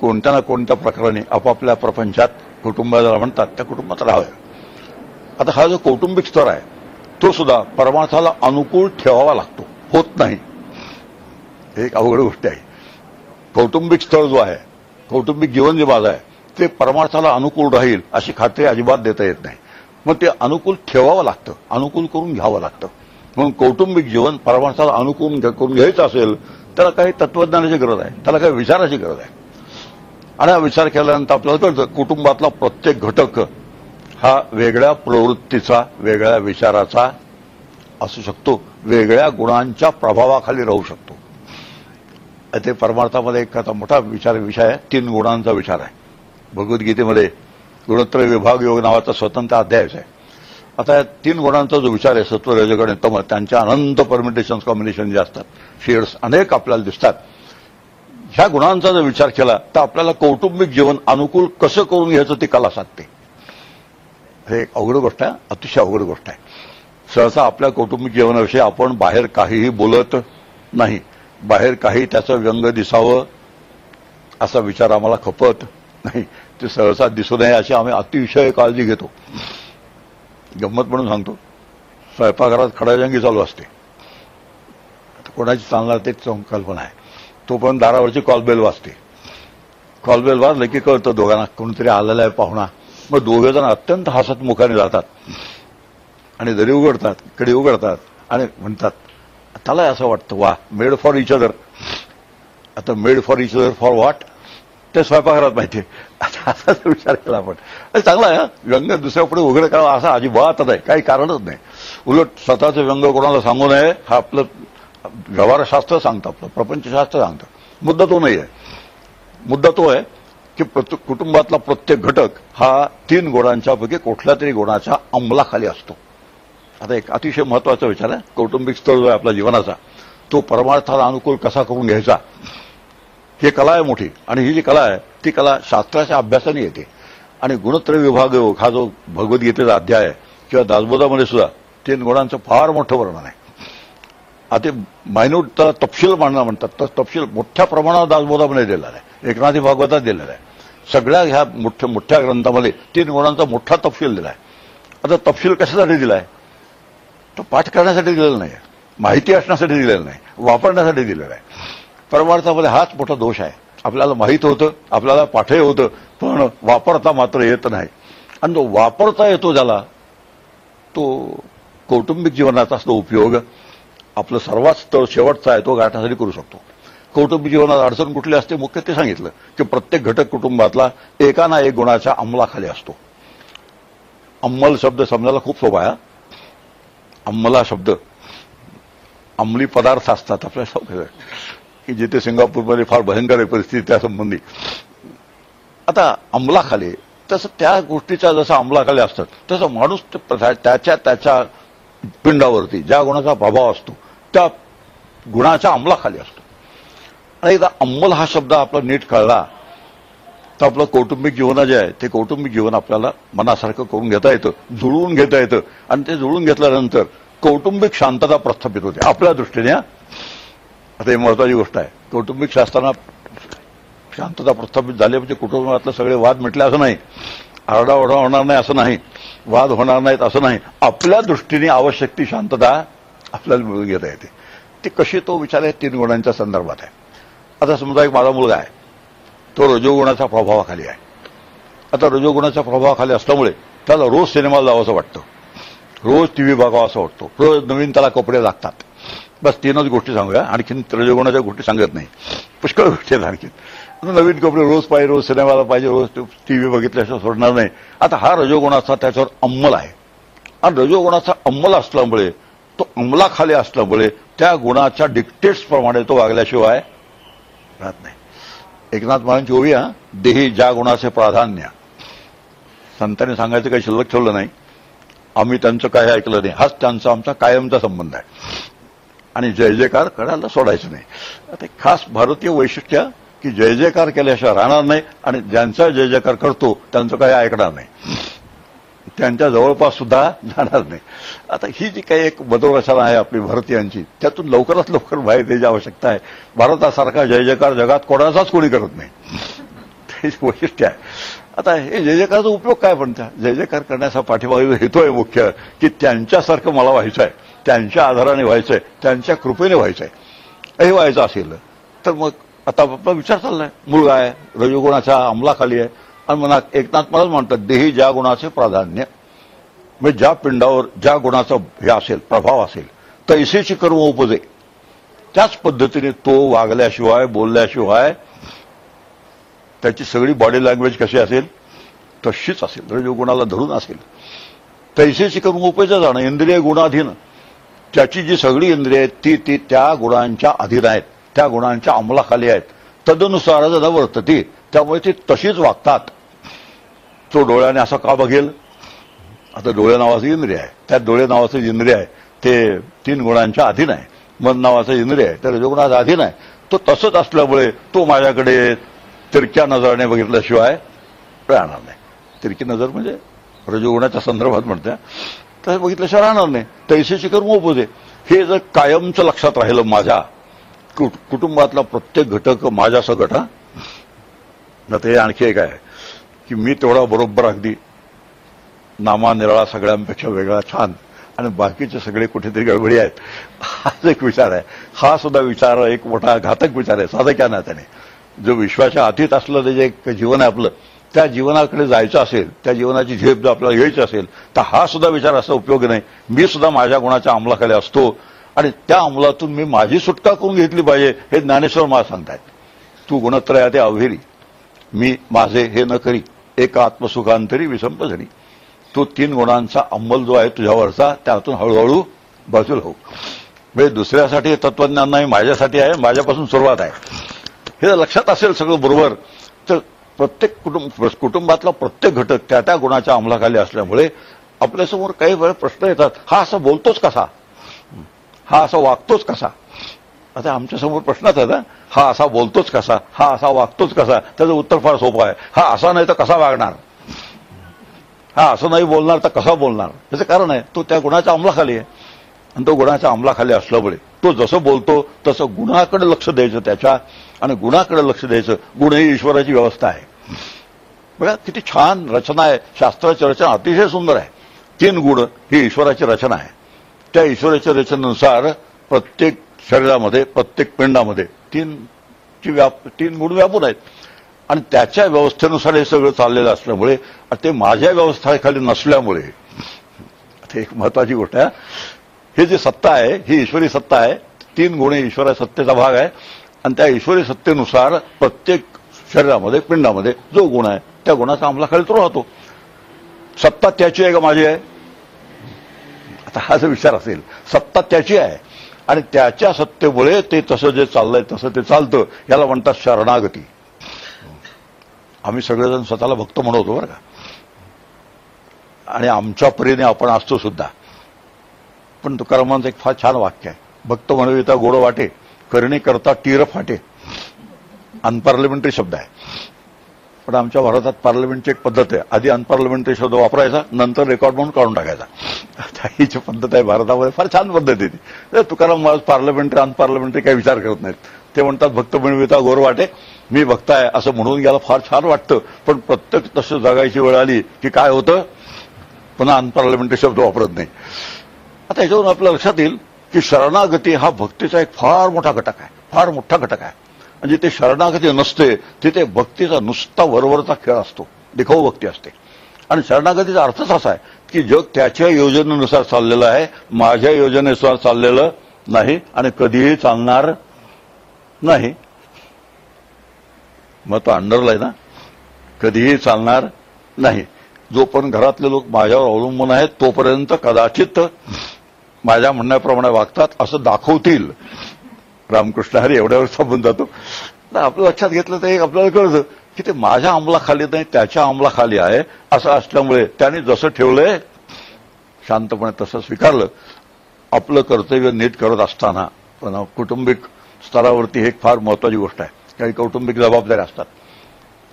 कोणत्या ना कोणत्या प्रकाराने आपापल्या प्रपंचात कुटुंबाला म्हणतात त्या कुटुंबात राहावं. आता हा जो कौटुंबिक स्तर आहे तो सुद्धा परमार्थाला अनुकूल ठेवावा लागतो. होत नाही. हे एक अवघड गोष्ट आहे. कौटुंबिक स्तर जो आहे कौटुंबिक जीवन जे माझं आहे ते परमार्थाला अनुकूल राहील अशी खात्री अजिबात देता येत नाही. मग ते अनुकूल ठेवावं लागतं. अनुकूल करून घ्यावं लागतं. म्हणून कौटुंबिक जीवन परमार्थाला अनुकूल करून घ्यायचं असेल त्याला काही तत्वज्ञानाची गरज आहे. त्याला काही विचाराची गरज आहे. आणि हा विचार केल्यानंतर आपल्याला कळतं कुटुंबातला प्रत्येक घटक हा वेगळ्या प्रवृत्तीचा वेगळ्या विचाराचा असू शकतो. वेगळ्या गुणांच्या प्रभावाखाली राहू शकतो. ते परमार्थामध्ये एक आता मोठा विचार विषय आहे. तीन गुणांचा विचार आहे. भगवद्गीतेमध्ये गुणोत्तर विभाग योग नावाचा स्वतंत्र अध्यायच आहे. आता या तीन गुणांचा जो विचार आहे सत्व रजगण आणि तम त्यांच्या अनंत परमिटेशन्स कॉम्बिनेशन जे असतात शेड्स अनेक आपल्याला दिसतात. ह्या गुणांचा जर विचार केला तर आपल्याला कौटुंबिक जीवन अनुकूल कसं करून घ्यायचं ती कला साधते हे एक अवघड गोष्ट आहे अतिशय अवघड गोष्ट आहे. सहसा आपल्या कौटुंबिक जीवनाविषयी आपण बाहेर काहीही बोलत नाही. बाहेर काही त्याचं व्यंग दिसावं असा विचार आम्हाला खपत नाही. ते सहसा दिसू नये अशी आम्ही अतिशय काळजी घेतो. गंमत म्हणून सांगतो. स्वयंपाकघरात खडाजंगी चालू असते. कोणाची चालणार ते कल्पना आहे. तो पण दारावरची कॉलबेल वाजते. कॉलबेल वाजलं की कळतं दोघांना. कोणीतरी आलेला आहे पाहुणा. मग दोघे जण अत्यंत हसत मुखाने जातात. आणि दरी उघडतात कडी उघडतात आणि म्हणतात त्याला असं वाटतं वा मेड फॉर इच अदर आता made for each other for what ते स्वयंपाकघरात माहिती आता असाच विचार केला आपण चांगला आहे व्यंग दुसऱ्या पुढे उघड करावा असा अजिबात नाही. काही कारणच नाही. उलट स्वतःचं व्यंग कोणाला सांगू नये हा आपलं व्यवहारशास्त्र सांगतं आपलं प्रपंचशास्त्र सांगतं. मुद्दा तो नाही आहे मुद्दा तो आहे की प्रत्येक कुटुंबातला प्रत्येक घटक हा तीन गुणांच्यापैकी कुठल्या तरी गुणाच्या अंमलाखाली असतो. आता एक अतिशय महत्त्वाचा विचार आहे. कौटुंबिक स्तर जो आहे आपल्या जीवनाचा तो परमार्थाला अनुकूल कसा करून घ्यायचा? ही कला आहे मोठी आणि ही जी कला आहे ती कला शास्त्राच्या अभ्यासाने येते. आणि गुणोत्तर विभाग हा जो भगवद्गीतेचा अध्याय आहे किंवा दासबोधामध्ये सुद्धा तीन गुणांचं फार मोठं वर्णन आहे. आता मायन्यूट त्याला तपशील मांडणं म्हणतात. तर तपशील मोठ्या प्रमाणावर दासबोधामध्ये दिलेला आहे. एकनाथी भागवतात दिलेला आहे. सगळ्या ह्या मोठ्या मोठ्या ग्रंथामध्ये तीन गुणांचा मोठा तपशील दिला आहे आता तपशील कशासाठी दिला आहे तो पाठ करण्यासाठी दिलेला नाही माहिती असण्यासाठी दिलेला नाही. वापरण्यासाठी दिलेला आहे. परमार्थामध्ये हाच मोठा दोष आहे. आपल्याला माहीत होतं आपल्याला पाठही होतं पण वापरता मात्र येत नाही. आणि जो वापरता येतो ज्याला तो कौटुंबिक जीवनाचा असतो उपयोग. आपलं सर्वात स्थळ शेवटचा आहे तो गाठण्यासाठी करू शकतो. कौटुंबिक जीवनात अडचण कुठली असते? मुख्य ते सांगितलं की प्रत्येक घटक कुटुंबातला एका ना एक गुणाच्या अंमलाखाली असतो. अंमल शब्द समजायला खूप सोपा आहे अंमला शब्द. अंमली पदार्थ असतात आपल्या सौख्य की जिथे सिंगापूरमध्ये फार भयंकर आहे परिस्थिती त्यासंबंधी. आता अंमलाखाली तसं त्या गोष्टीच्या जसं अंमलाखाली असतात तसं माणूस त्याच्या त्याच्या पिंडावरती ज्या गुणाचा प्रभाव असतो त्या गुणाच्या अंमलाखाली असतो. आणि एकदा अंमल हा शब्द आपला नीट कळला तर आपलं कौटुंबिक जीवन जे आहे ते कौटुंबिक जीवन आपल्याला मनासारखं करून घेता येतं जुळवून घेता येतं. आणि ते जुळून घेतल्यानंतर कौटुंबिक शांतता प्रस्थापित होते आपल्या दृष्टीने आता ही महत्वाची गोष्ट आहे. कौटुंबिक शास्त्रांना शांतता प्रस्थापित झाली म्हणजे कुटुंबातले सगळे वाद मिटले असं नाही. आरडाओरडा होणार नाही असं नाही. वाद होणार नाहीत असं नाही. आपल्या दृष्टीने आवश्यक ती शांतता आपल्याला मिळून घेता येते. ती कशी तो विचार आहे तीन गुणांच्या संदर्भात आहे. आता समजा एक माझा मुलगा आहे. तो रजोगुणाच्या प्रभावाखाली आहे. आता रजोगुणाच्या प्रभावाखाली असल्यामुळे त्याला रोज सिनेमाला जावं असं वाटतं. रोज टीव्ही बघावा असं वाटतो. रोज नवीन त्याला कपडे लागतात. बस तीनच गोष्टी सांगूया. आणखीन रजोगुणाच्या गोष्टी सांगत नाही. पुष्कळ गोष्टी आहेत आणखीन. नवीन कपडे रोज पाहिजे रोज सिनेमाला पाहिजे रोज टीव्ही बघितल्याशिवाय सोडणार नाही. आता हा रजोगुणाचा त्याच्यावर अंमल आहे. आणि रजोगुणाचा अंमल असल्यामुळे तो अंमलाखाली असल्यामुळे त्या गुणाच्या डिक्टेट्स प्रमाणे तो वागल्याशिवाय राहत नाही. एकनाथ महाराजांची ओवी हा. देही ज्या गुणाचे प्राधान्य. संतांनी सांगायचं काही शिल्लक ठेवलं नाही. आम्ही त्यांचं काही ऐकलं नाही. हाच त्यांचा आमचा कायमचा संबंध आहे. आणि जय जयकार करायला सोडायचं नाही. आता खास भारतीय वैशिष्ट्य की जय जयकार केल्याशिवाय राहणार नाही आणि ज्यांचा जय जयकार करतो त्यांचं काही ऐकणार नाही. त्यांच्या जवळपास सुद्धा जाणार नाही. आता ही जी काही एक बदोरचना आहे आपली भारतीयांची त्यातून लवकरात लवकर बाहेर यायची आवश्यकता आहे. भारतासारखा जय जयकार जगात कोणाचाच कोणी करत नाही. हे वैशिष्ट्य आहे. आता हे जय जयकारचा उपयोग काय पण त्या जय जयकार करण्याचा पाठीमागे हेतू आहे मुख्य की त्यांच्यासारखं मला व्हायचं आहे त्यांच्या आधाराने व्हायचंय त्यांच्या कृपेने व्हायचंय. हे व्हायचं असेल तर मग आता आपला विचार चाललाय. मुलगा आहे रजोगुणाच्या अंमलाखाली आहे. आणि मना एकनाथ महाराज म्हणतात देही ज्या गुणाचे प्राधान्य. म्हणजे ज्या पिंडावर ज्या गुणाचा हे असेल प्रभाव असेल तैसेची कर्म उपजे. त्याच पद्धतीने तो वागल्याशिवाय बोलल्याशिवाय त्याची सगळी बॉडी लँग्वेज कशी असेल? तशीच असेल. रजोगुणाला धरून असेल. तैसेची कर्म उपजे जाणं इंद्रिय गुणाधीन. त्याची जी सगळी इंद्रिय आहेत ती ती त्या गुणांच्या अधीन आहेत. त्या गुणांच्या अंमलाखाली आहेत. तदनुसार न वर्तती. त्यामुळे ती तशीच वागतात. तो डोळ्याने असं का बघेल? आता डोळे नावाचं इंद्रिय आहे. त्या डोळे नावाचं इंद्रिय आहे. ते तीन गुणांच्या अधीन आहे. मन नावाचं इंद्रिय आहे. त्या रजोगुणाचा अधीन आहे. तो तसंच असल्यामुळे तो माझ्याकडे तिरक्या नजराने बघितल्याशिवाय राहणार नाही. तिरकी नजर म्हणजे रजोगुणाच्या संदर्भात म्हणत्या. तर बघितल्याशिवाय राहणार नाही. तैसेची कर्म आहे. हे जर कायमचं लक्षात राहिलं माझ्या कुटुंबातला प्रत्येक घटक माझ्या सगट हा? न ते आणखी एक आहे की मी तेवढा बरोबर अगदी नामानिराळा सगळ्यांपेक्षा वेगळा छान आणि बाकीचे सगळे कुठेतरी गडबडी आहेत. हाच एक विचार आहे. हा सुद्धा विचार एक मोठा घातक विचार आहे. साधक्या नात्याने? जो विश्वाच्या अतीत असलं ते जे एक जीवन आहे आपलं त्या जीवनाकडे जायचं असेल त्या जीवनाची झेप जर आपल्याला घ्यायची असेल तर हा सुद्धा विचार असा उपयोगी नाही. मी सुद्धा माझ्या गुणाच्या अंमलाखाली असतो आणि त्या अंमलातून मी माझी सुटका करून घेतली पाहिजे हे ज्ञानेश्वर मला सांगतायत. तू गुणत्रया ते अवहेरी मी माझे हे न करी एक आत्मसुखांतरी विसंप झाली. तो तीन गुणांचा अंमल जो आहे तुझ्यावरचा त्यातून हळूहळू बाजूला हो. म्हणजे दुसऱ्यासाठी तत्वज्ञान नाही माझ्यासाठी आहे माझ्यापासून सुरुवात आहे. हे जर लक्षात असेल सगळं बरोबर तर प्रत्येक कुटुंब कुटुंबातला प्रत्येक घटक त्या त्या गुणाच्या अंमलाखाली असल्यामुळे आपल्यासमोर काही वेळ प्रश्न येतात. हा असा बोलतोच कसा? हा असा वागतोच कसा? आता आमच्यासमोर प्रश्नच आहे ना हा असा बोलतोच कसा? हा असा वागतोच कसा? त्याचं उत्तर फार सोपं आहे. हा असा नाही तर कसा वागणार? हा असं नाही बोलणार तर कसा बोलणार? त्याचं कारण आहे तो त्या गुणाच्या अंमलाखाली आहे. आणि तो गुणाच्या अंमलाखाली असल्यामुळे तो जसं बोलतो तसं गुणाकडे लक्ष द्यायचं त्याच्या आणि गुणाकडे लक्ष द्यायचं गुण ही ईश्वराची व्यवस्था आहे. बघा किती छान रचना आहे. शास्त्राची रचना अतिशय सुंदर आहे. तीन गुण ही ईश्वराची रचना आहे. त्या ईश्वराच्या रचनेनुसार प्रत्येक शरीरामध्ये प्रत्येक पिंडामध्ये तीन ची व्याप तीन गुण व्यापून आहेत. आणि त्याच्या व्यवस्थेनुसार हे सगळं चाललेलं असल्यामुळे ते माझ्या व्यवस्थेखाली नसल्यामुळे एक महत्वाची गोष्ट आहे. हे जी सत्ता आहे ही ईश्वरी सत्ता आहे. तीन गुण ईश्वरा सत्तेचा भाग आहे. आणि त्या ईश्वरी सत्तेनुसार प्रत्येक शरीरामध्ये पिंडामध्ये जो गुण आहे त्या गुणाचा आम्हाला तो राहतो सत्ता त्याची आहे का माझी आहे? आता हा जो विचार असेल सत्ता त्याची आहे. आणि त्याच्या सत्तेमुळे ते तसं जे चाललंय तसं ते चालतं याला म्हणतात शरणागती. आम्ही सगळेजण स्वतःला भक्त म्हणवतो बरं का. आणि आमच्या परीने आपण असतो सुद्धा. पण तुकारामांचं एक फार छान वाक्य आहे. भक्त म्हणविता गोड वाटे करणे करता तीर फाटे. अनपार्लमेंटरी शब्द आहे. पण आमच्या भारतात पार्लमेंटची एक पद्धत आहे. आधी अनपार्लमेंटरी शब्द वापरायचा नंतर रेकॉर्ड म्हणून काढून टाकायचा. ही जी पद्धत आहे भारतामध्ये फार छान पद्धत आहे ती. तुकाराम महाराज पार्लमेंटरी अनपार्लमेंटरी काही विचार करत नाहीत. ते म्हणतात भक्त मिळविता गोर वाटे. मी भक्त आहे असं म्हणून गेला फार छान वाटतं. पण प्रत्येक तसं जगायची वेळ आली की काय होतं? पुन्हा अनपार्लमेंटरी शब्द वापरत नाही. आता याच्यावरून आपल्या लक्षात येईल की शरणागती हा भक्तीचा एक फार मोठा घटक आहे. फार मोठा घटक आहे. म्हणजे ते शरणागती नसते तिथे भक्तीचा नुसता वरवरचा खेळ असतो. दिखाऊ भक्ती असते. आणि शरणागतीचा अर्थच असा आहे की जग त्याच्या योजनेनुसार चाललेलं आहे माझ्या योजनेनुसार चाललेलं नाही आणि कधीही चालणार नाही. मग तो अंडरलाय ना? कधीही चालणार नाही. जोपर्यंत घरातले लोक माझ्यावर अवलंबून आहेत तोपर्यंत कदाचित माझ्या म्हणण्याप्रमाणे वागतात असं दाखवतील. रामकृष्ण हरी एवढ्यावर थांबून जातो. तर आपलं लक्षात घेतलं तर एक आपल्याला कळतं की ते माझ्या अंमलाखाली नाही त्याच्या अंमलाखाली आहे. असं असल्यामुळे त्याने जसं ठेवलंय शांतपणे तसं स्वीकारलं. आपलं कर्तव्य नीट करत असताना पण कुटुंबिक स्तरावरती हे एक फार महत्वाची गोष्ट आहे. काही कौटुंबिक जबाबदाऱ्या असतात.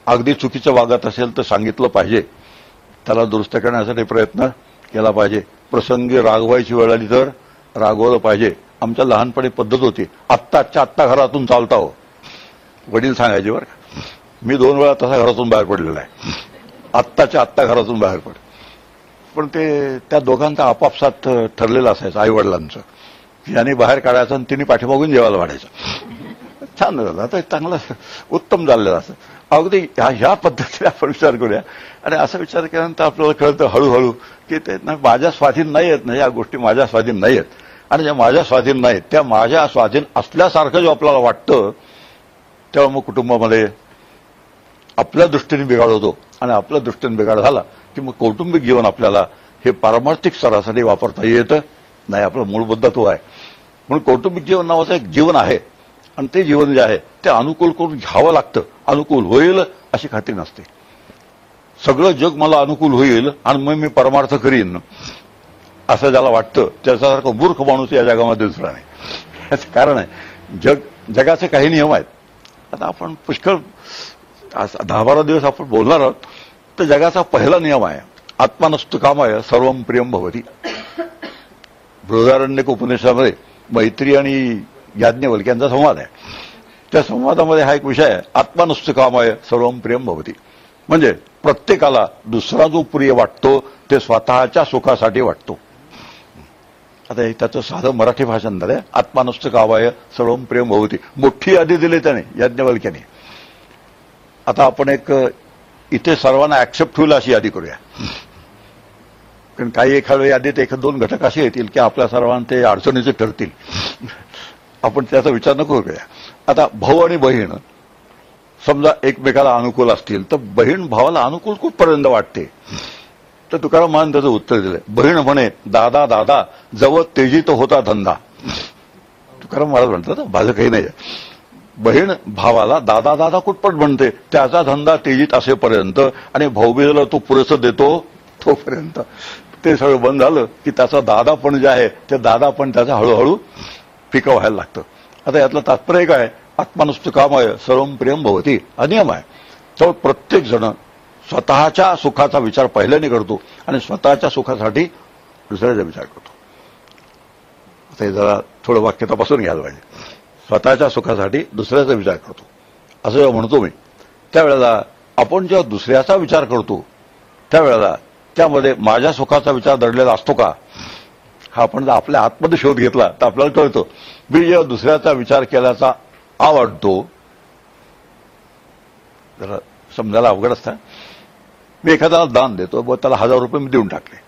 अगदी चुकीचं वागत असेल तर सांगितलं पाहिजे. त्याला दुरुस्त करण्यासाठी प्रयत्न केला पाहिजे. प्रसंगी रागवायची वेळ आली तर रागवलं पाहिजे. आमच्या लहानपणी पद्धत होती. आत्ताच्या आत्ता घरातून चालता हो. वडील सांगायचे बरं का मी दोन वेळा तसा घरातून बाहेर पडलेला आहे. आत्ताच्या आत्ता घरातून बाहेर पड. पण ते त्या दोघांचा आपापसात ठरलेलं असायचं आई वडिलांचं याने बाहेर काढायचं आणि तिने पाठीमागून जेवायला वाढायचं. छान झालं. आता चांगलं उत्तम झालेलं असं. अगदी ह्या ह्या पद्धतीने आपण विचार करूया. आणि असा विचार केल्यानंतर आपल्याला कळतं हळूहळू की ते ना माझ्या स्वाधीन नाही आहेत ना या गोष्टी माझ्या स्वाधीन नाही आहेत. आणि ज्या माझ्या स्वाधीन नाहीत त्या माझ्या स्वाधीन असल्यासारखं जो आपल्याला वाटतं तेव्हा मग कुटुंबामध्ये आपल्या दृष्टीने बिघाड होतो. आणि आपल्या दृष्टीने बिघाड झाला की मग कौटुंबिक जीवन आपल्याला हे पारमार्थिक स्तरासाठी वापरता येतं नाही आपलं तो हो आहे. म्हणून कौटुंबिक जीवन नावाचं एक जीवन आहे. आणि ते जीवन जे आहे ते अनुकूल करून घ्यावं लागतं. अनुकूल होईल अशी खात्री नसते. सगळं जग मला अनुकूल होईल आणि मग मी परमार्थ करीन. असं ज्याला वाटतं त्याच्यासारखं मूर्ख माणूस या जगामध्ये दुसरा नाही. याचं कारण आहे जग जगाचे काही नियम आहेत. आता आपण पुष्कळ दहा बारा दिवस आपण बोलणार आहोत तर जगाचा पहिला नियम आहे आत्मानस्तु कामाय सर्व प्रियम भवती. बृहदारण्यक उपनिषदामध्ये मैत्री आणि याज्ञवल्क यांचा संवाद आहे. त्या संवादामध्ये हा एक विषय आहे आत्मानस्तु कामाय सर्व प्रियम भवती. म्हणजे प्रत्येकाला दुसरा जो प्रिय वाटतो ते स्वतःच्या सुखासाठी वाटतो. आता हे त्याचं साधं मराठी भाषण झालंय. आत्मानस्त कावाय सर्वम प्रेम भवती. मोठी यादी दिली त्याने याज्ञवल्क्याने. आता आपण एक इथे सर्वांना ऍक्सेप्ट होईल अशी यादी करूया. कारण काही एखाद्या यादीत एक दोन घटक असे येतील की आपल्या सर्वांना ते अडचणीचे ठरतील. आपण त्याचा विचार नको करूया. आता भाऊ आणि बहीण समजा एकमेकाला अनुकूल असतील तर बहीण भावाला अनुकूल खूप पर्यंत वाटते? तर तुकाराम महान त्याचं उत्तर दिलंय. बहीण म्हणे दादा दादा जवळ तेजीत होता धंदा. तुकाराम महाराज म्हणतात माझं काही नाही. बहीण भावाला दादा दादा कुटपट म्हणते? त्याचा धंदा तेजीत असेपर्यंत आणि भाऊबीजला तो पुरेसं देतो तोपर्यंत. ते सगळं बंद झालं की त्याचा दादा पण जे आहे ते दादा पण त्याचा हळूहळू पिकं व्हायला लागतं. आता यातलं तात्पर्य काय? आत्मानुस्त काम आहे सर्वम प्रेम भवती अनियम आहे. तर प्रत्येक जण स्वतःच्या सुखाचा विचार पहिल्याने करतो आणि स्वतःच्या सुखासाठी दुसऱ्याचा विचार करतो. आता हे जरा थोडं वाक्य तपासून घ्यायला पाहिजे. स्वतःच्या सुखासाठी दुसऱ्याचा विचार करतो. असं जेव्हा म्हणतो मी त्यावेळेला आपण जेव्हा दुसऱ्याचा विचार करतो त्यावेळेला त्यामध्ये माझ्या सुखाचा विचार दडलेला असतो का? हा आपण जर आपल्या आतमध्ये शोध घेतला तर आपल्याला कळतो. मी जेव्हा दुसऱ्याचा विचार केल्याचा आवडतो जरा समजायला अवघड असतं. मी एखाद्याला दान देतो व त्याला हजार रुपये मी देऊन टाकले.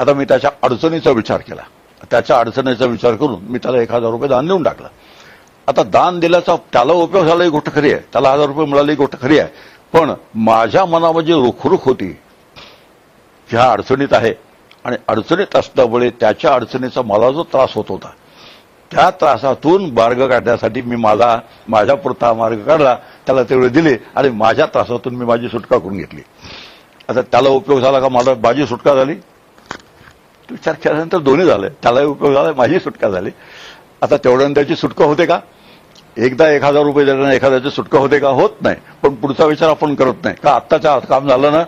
आता मी त्याच्या अडचणीचा विचार केला. त्याच्या अडचणीचा विचार करून मी त्याला एक हजार रुपये दान देऊन टाकलं. आता दान दिल्याचा त्याला उपयोग झाला ही गोष्ट खरी आहे. त्याला हजार रुपये मिळाली ही गोष्ट खरी आहे. पण माझ्या मनामध्ये रुखरुख होती ह्या अडचणीत आहे. आणि अडचणीत असल्यामुळे त्याच्या अडचणीचा मला जो त्रास होत होता त्या त्रासातून मार्ग काढण्यासाठी मी माझा माझ्या पुरता मार्ग काढला. त्याला तेवढे दिले आणि माझ्या त्रासातून मी माझी सुटका करून घेतली. आता त्याला उपयोग झाला का मला माझी सुटका झाली? विचार केल्यानंतर दोन्ही झाले. त्यालाही उपयोग झाला माझी सुटका झाली. आता तेवढ्यानं त्याची सुटका होते का? एकदा एक हजार रुपये देण्यानं एखाद्याची सुटका होते का? होत नाही. पण पुढचा विचार आपण करत नाही. का आत्ताच्या काम झालं ना?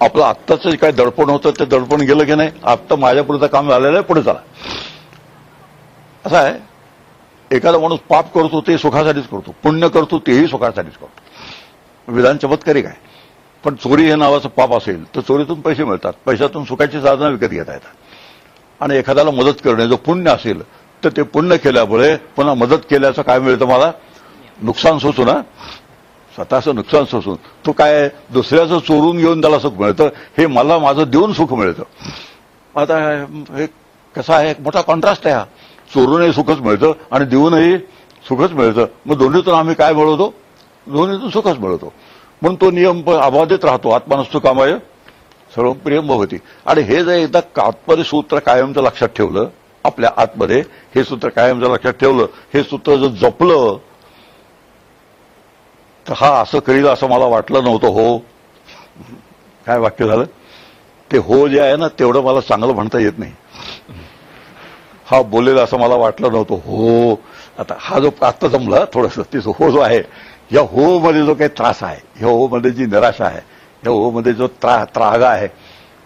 आपलं आत्ताचं जे दडपण होतं ते दडपण गेलं की नाही? आत्ता माझ्यापुरतं काम झालेलं आहे पुढे चला. असं आहे. एखादा माणूस पाप करतो ते सुखासाठीच करतो. पुण्य करतो तेही सुखासाठीच करतो. विधान चमत्कारी काय? पण चोरी हे नावाचं पाप असेल तर चोरीतून पैसे मिळतात. पैशातून सुखाची साधनं विकत घेता येतात. आणि एखाद्याला मदत करणे जो पुण्य असेल तर ते पुण्य केल्यामुळे पुन्हा मदत केल्याचं काय मिळतं मला? नुकसान सोसून ना? स्वतःचं नुकसान सोसून तो काय दुसऱ्याचं चोरून घेऊन त्याला सुख मिळतं? हे मला माझं देऊन सुख मिळतं. आता हे कसं आहे? एक मोठा कॉन्ट्रास्ट आहे हा. चोरूनही सुखच मिळतं आणि देऊनही सुखच मिळतं. मग दोन्हीतून आम्ही काय मिळवतो? दोन्हीतून सुखच मिळवतो म्हणून तो नियम अबाधित राहतो आत्मानस्तु कामाय सर्व प्रियम भवती. आणि हे जर एकदा तात्पर्य सूत्र कायमचं लक्षात ठेवलं आपल्या आतमध्ये हे सूत्र कायमचं लक्षात ठेवलं हे सूत्र जर जपलं तर हा असं करील असं मला वाटलं नव्हतं हो. काय वाक्य झालं? ते हो जे आहे ना तेवढं मला चांगलं म्हणता येत नाही. हा बोलेल असं मला वाटलं नव्हतं हो. आता हा जो आत्ता जमला थोडस तिचं हो जो आहे या हो मध्ये जो काही त्रास आहे या हो मध्ये जी निराशा आहे या हो मध्ये जो त्रा त्रागा आहे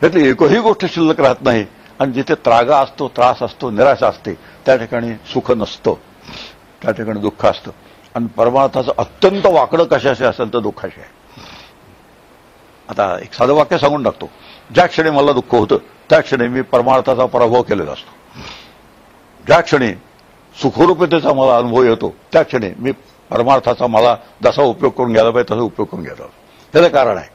त्यातली एकही गोष्ट शिल्लक राहत नाही. आणि जिथे त्रागा असतो त्रास असतो निराशा असते त्या ठिकाणी सुख नसतं. त्या ठिकाणी दुःख असतं. आणि परमार्थाचं अत्यंत वाकडं कशाशी असेल तर दुःखाशी आहे. आता एक साधं वाक्य सांगून टाकतो. ज्या क्षणी मला दुःख होतं त्या क्षणी मी परमार्थाचा पराभव केलेला असतो. ज्या क्षणी सुखरूपतेचा मला अनुभव येतो त्या क्षणी मी परमार्थाचा मला जसा उपयोग करून घ्यायला पाहिजे तसा उपयोग करून घ्यायला त्याचं कारण आहे.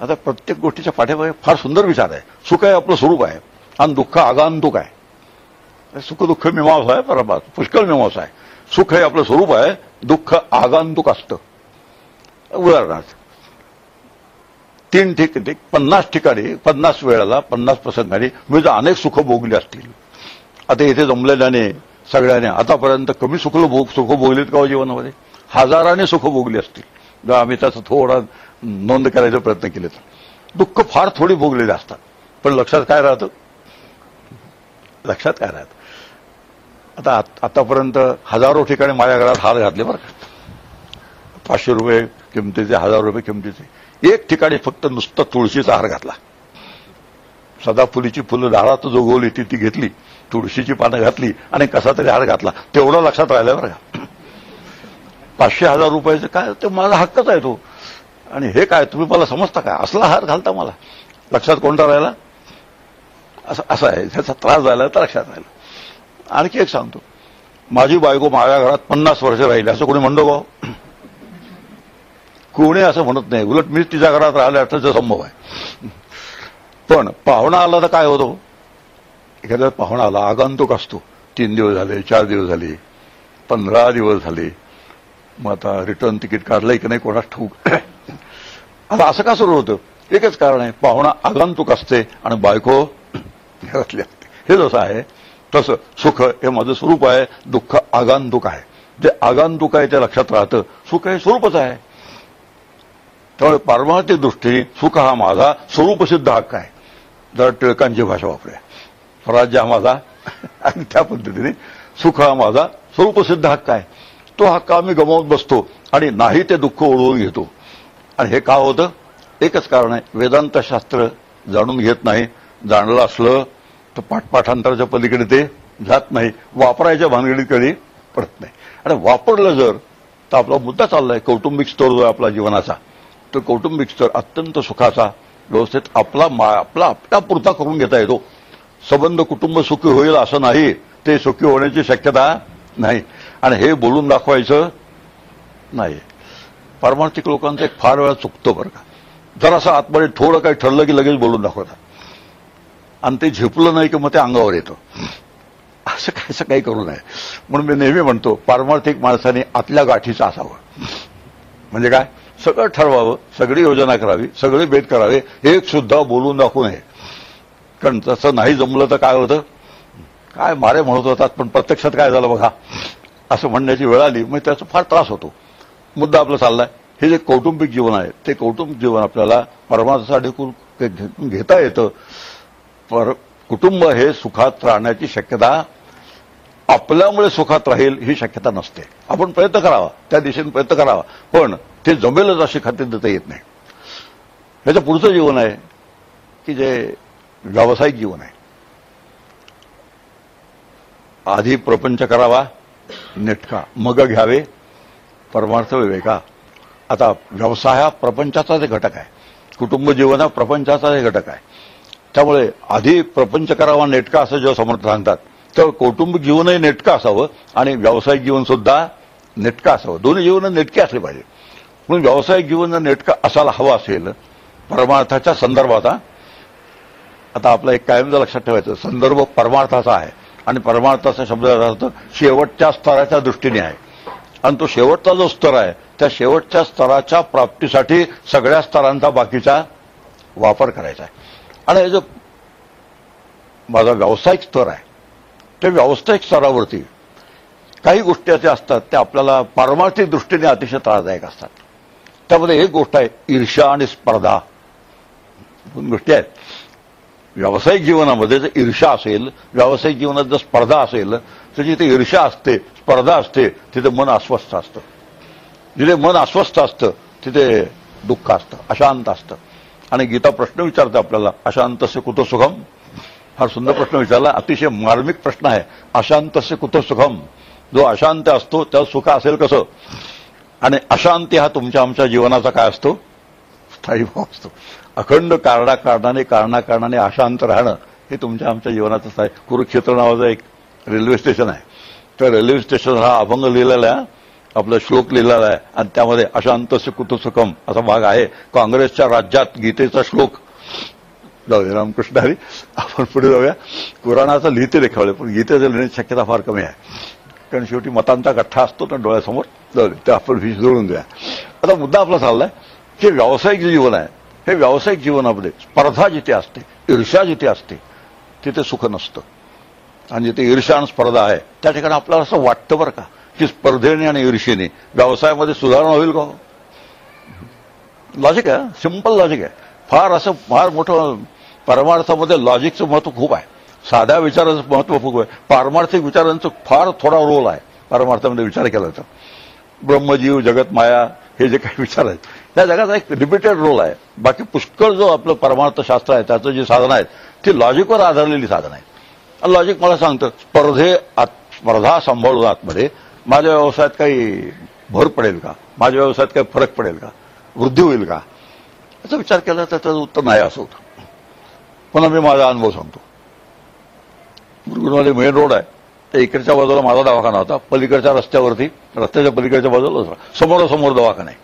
आता प्रत्येक गोष्टीच्या पाठीमागे फार सुंदर विचार आहे. सुख आहे आपलं स्वरूप आहे. आणि दुःख आगांतुक आहे. सुख दुःख मीमांसा आहे परमार्थ. पुष्कळ मीमांसा आहे. सुख हे आपलं स्वरूप आहे दुःख आगांतुक असतं. उदाहरणार्थ तीन ठिक पन्नास ठिकाणी पन्नास वेळेला पन्नास प्रसंगाने मी जर अनेक सुख भोगली असतील आता इथे जमलेल्याने सगळ्याने. आतापर्यंत कमी सुख भोग सुख भोगलीत का हो जीवनामध्ये? हजाराने सुख भोगली असतील. जर आम्ही त्याचा थोडा नोंद करायचा प्रयत्न केले तर. दुःख फार थोडी भोगलेली असतात. पण लक्षात काय राहतं? लक्षात काय राहतं? आता आतापर्यंत हजारो ठिकाणी माझ्या घरात हात घातले बरं का. पाचशे रुपये किमतीचे हजार रुपये किमतीचे. एक ठिकाणी फक्त नुसतं तुळशीचा हार घातला. सदाफुलीची फुलं दारात जोगवली ती ती घेतली तुळशीची पानं घातली आणि कसा तरी हार घातला. तेवढं लक्षात राहिलं बरं का. पाचशे हजार रुपयाचं काय ते माझा हक्कच आहे तो. आणि हे काय तुम्ही मला समजता काय असला हार घालता मला. लक्षात कोणता राहिला? असं असं आहे. त्याचा त्रास झाला तर लक्षात राहिला. आणखी एक सांगतो. माझी बायको माझ्या घरात पन्नास वर्ष राहिली. असं कोणी म्हणतो कोणी असं म्हणत नाही. उलट मीच तिच्या घरात राहिलं अर्थाचा संभव आहे. पण पाहुणा आला तर काय होतो? एखाद्या पाहुणा आला आगंतुक असतो. तीन दिवस झाले चार दिवस झाले पंधरा दिवस झाले. मग आता रिटर्न तिकीट काढलंय की नाही कोणास ठूक आता असं का सुरू होतं? एकच कारण आहे पाहुणा आगंतुक असते आणि बायको घरातली असते. हे जसं आहे तसं सुख हे माझं स्वरूप आहे दुःख आगांतुक आहे. जे आगांतुक आहे ते लक्षात राहतं. सुख हे स्वरूपच आहे. त्यामुळे पारमार्थिक दृष्टीने सुख हा माझा स्वरूपसिद्ध हक्क आहे. जरा टिळकांची भाषा वापरूया. स्वराज्य हा माझा आणि त्या पद्धतीने सुख हा माझा स्वरूपसिद्ध हक्क आहे. तो हक्क आम्ही गमावत बसतो आणि नाही ते दुःख ओढवून घेतो. आणि हे का होतं? एकच कारण आहे. वेदांत शास्त्र जाणून घेत नाही. जाणलं असलं तर पाठपाठांतराच्या पलीकडे ते जात नाही. वापरायच्या भानगडीकडे पडत नाही. आणि वापरलं जर तर आपला मुद्दा चाललाय. कौटुंबिक स्तर जो आहे आपला जीवनाचा. तर कौटुंबिक स्तर अत्यंत सुखाचा व्यवस्थित आपला मा- आपला आपल्या पुरता करून घेता येतो. संबंध कुटुंब सुखी होईल असं नाही ते सुखी होण्याची शक्यता नाही. आणि हे बोलून दाखवायचं नाही. पारमार्थिक लोकांचं एक फार वेळा चुकतो बरं का. जरासं आतमध्ये थोडं काही ठरलं की लगेच बोलून दाखवतात आणि ते झेपलं नाही की मग ते अंगावर येतं. असं काय असं काही करू नये. म्हणून मी नेहमी म्हणतो पारमार्थिक माणसाने आतल्या गाठीचं असावं. म्हणजे काय? सगळं ठरवावं सगळी योजना करावी सगळे भेद करावे एक सुद्धा बोलून दाखवू नये. कारण तसं नाही जमलं तर काय होतं? काय मारे म्हणत होतात पण प्रत्यक्षात काय झालं बघा? असं म्हणण्याची वेळ आली मग त्याचा फार त्रास होतो. मुद्दा आपला चाललाय. हे जे कौटुंबिक जीवन आहे ते कौटुंबिक जीवन आपल्याला परमार्थासाठी घेता येतं. पर कुटुंब हे सुखात राहण्याची शक्यता आपल्यामुळे सुखात राहील ही शक्यता नसते. आपण प्रयत्न करावा त्या दिशेने प्रयत्न करावा. पण ते जमेलच अशी खाते देता येत नाही. ह्याचं पुढचं जीवन आहे की जे व्यावसायिक जीवन आहे. आधी प्रपंच करावा नेटका मग घ्यावे परमार्थ विवेका. आता व्यवसाय हा प्रपंचाचाच घटक आहे. कुटुंब जीवन हा प्रपंचाचाच जे घटक आहे. त्यामुळे आधी प्रपंच करावा नेटका असं जेव्हा समर्थ सांगतात तर कौटुंबिक जीवनही नेटकं असावं आणि व्यावसायिक जीवन सुद्धा नेटकं असावं. दोन्ही जीवन नेटके असले पाहिजे. म्हणून व्यावसायिक जीवन नेटकं असायला हवं असेल परमार्थाच्या संदर्भात आता आपला एक कायमचं लक्षात ठेवायचं संदर्भ परमार्थाचा आहे. आणि परमार्थाचा शब्दाचा अर्थ शेवटच्या स्तराच्या दृष्टीने आहे. आणि तो शेवटचा जो स्तर आहे त्या शेवटच्या स्तराच्या प्राप्तीसाठी सगळ्या स्तरांचा बाकीचा वापर करायचा आहे. आणि जो माझा व्यावसायिक स्तर आहे ते व्यावसायिक स्तरावरती काही गोष्टी अशा असतात त्या आपल्याला पारमार्थिक दृष्टीने अतिशय त्रासदायक असतात. त्यामध्ये एक गोष्ट आहे ईर्षा आणि स्पर्धा. दोन गोष्टी आहेत. व्यावसायिक जीवनामध्ये जर ईर्षा असेल व्यावसायिक जीवनात जर स्पर्धा असेल तर जिथे ईर्षा असते स्पर्धा असते तिथे मन अस्वस्थ असतं. जिथे मन अस्वस्थ असतं तिथे दुःख असतं अशांत असतं. आणि गीता प्रश्न विचारते आपल्याला अशांतस्य कुठं सुखम? हा सुंदर प्रश्न विचारला अतिशय मार्मिक प्रश्न आहे अशांतस्य कुठं सुखम? जो अशांत असतो त्याला सुख असेल कसं? आणि अशांती हा तुमच्या आमच्या जीवनाचा काय असतो? स्थायी भाव असतो. अखंड कारडा कारणाने कारणा कारणाने अशांत राहणं हे तुमच्या आमच्या जीवनाचं स्थायी. कुरुक्षेत्र नावाचं एक रेल्वे स्टेशन आहे. तर रेल्वे स्टेशन हा अभंग लिहिलेला आहे. आपला श्लोक लिहिलेला आहे. आणि त्यामध्ये अशांत अशांतस्य कुतुसुखम असा भाग आहे. काँग्रेसच्या राज्यात गीतेचा श्लोक. जाऊया रामकृष्ण हरी. आपण पुढे जाऊया. कुराणाचं लिहिते रेखावले पण गीतेचं लिहिण्याची शक्यता फार कमी आहे. कारण शेवटी मतांचा गठ्ठा असतो ना डोळ्यासमोर. जाऊ ते आपण वीज जोडून द्या आता मुद्दा आपला चाललाय. की व्यावसायिक जीवन आहे. हे व्यावसायिक जीवनामध्ये स्पर्धा जिथे असते ईर्ष्या जिथे असते तिथे सुख नसतं. आणि जिथे ईर्ष्या आणि स्पर्धा आहे त्या ठिकाणी आपल्याला असं वाटतं बरं का की स्पर्धेने आणि ईर्षेने व्यवसायामध्ये सुधारणा होईल का हो? लॉजिक आहे सिंपल लॉजिक आहे. फार असं फार मोठं परमार्थामध्ये लॉजिकचं महत्त्व खूप आहे. साध्या विचाराचं महत्त्व खूप आहे. पारमार्थिक विचारांचं फार थोडा रोल आहे. परमार्थामध्ये विचार केला जातो ब्रह्मजीव जगत माया हे जे काही विचार आहेत. त्या जगाचा एक लिमिटेड रोल आहे. बाकी पुष्कळ जो आपलं परमार्थशास्त्र आहे त्याचं जे साधनं आहेत ती लॉजिकवर आधारलेली साधनं आहेत. लॉजिक मला सांगतं स्पर्धे आत- स्पर्धा सांभाळून आतमध्ये माझ्या व्यवसायात काही भर पडेल का? माझ्या व्यवसायात काही फरक पडेल का? वृद्धी होईल का? याचा विचार केला तर त्याचं उत्तर नाही असं होतं. पुन्हा मी माझा अनुभव सांगतो. मुरगुणवाडी मेन रोड आहे. त्या इकडच्या बाजूला माझा दवाखाना होता. पलीकडच्या रस्त्यावरती रस्त्याच्या पलीकडच्या बाजूला होता. समोरासमोर दवाखाना आहे.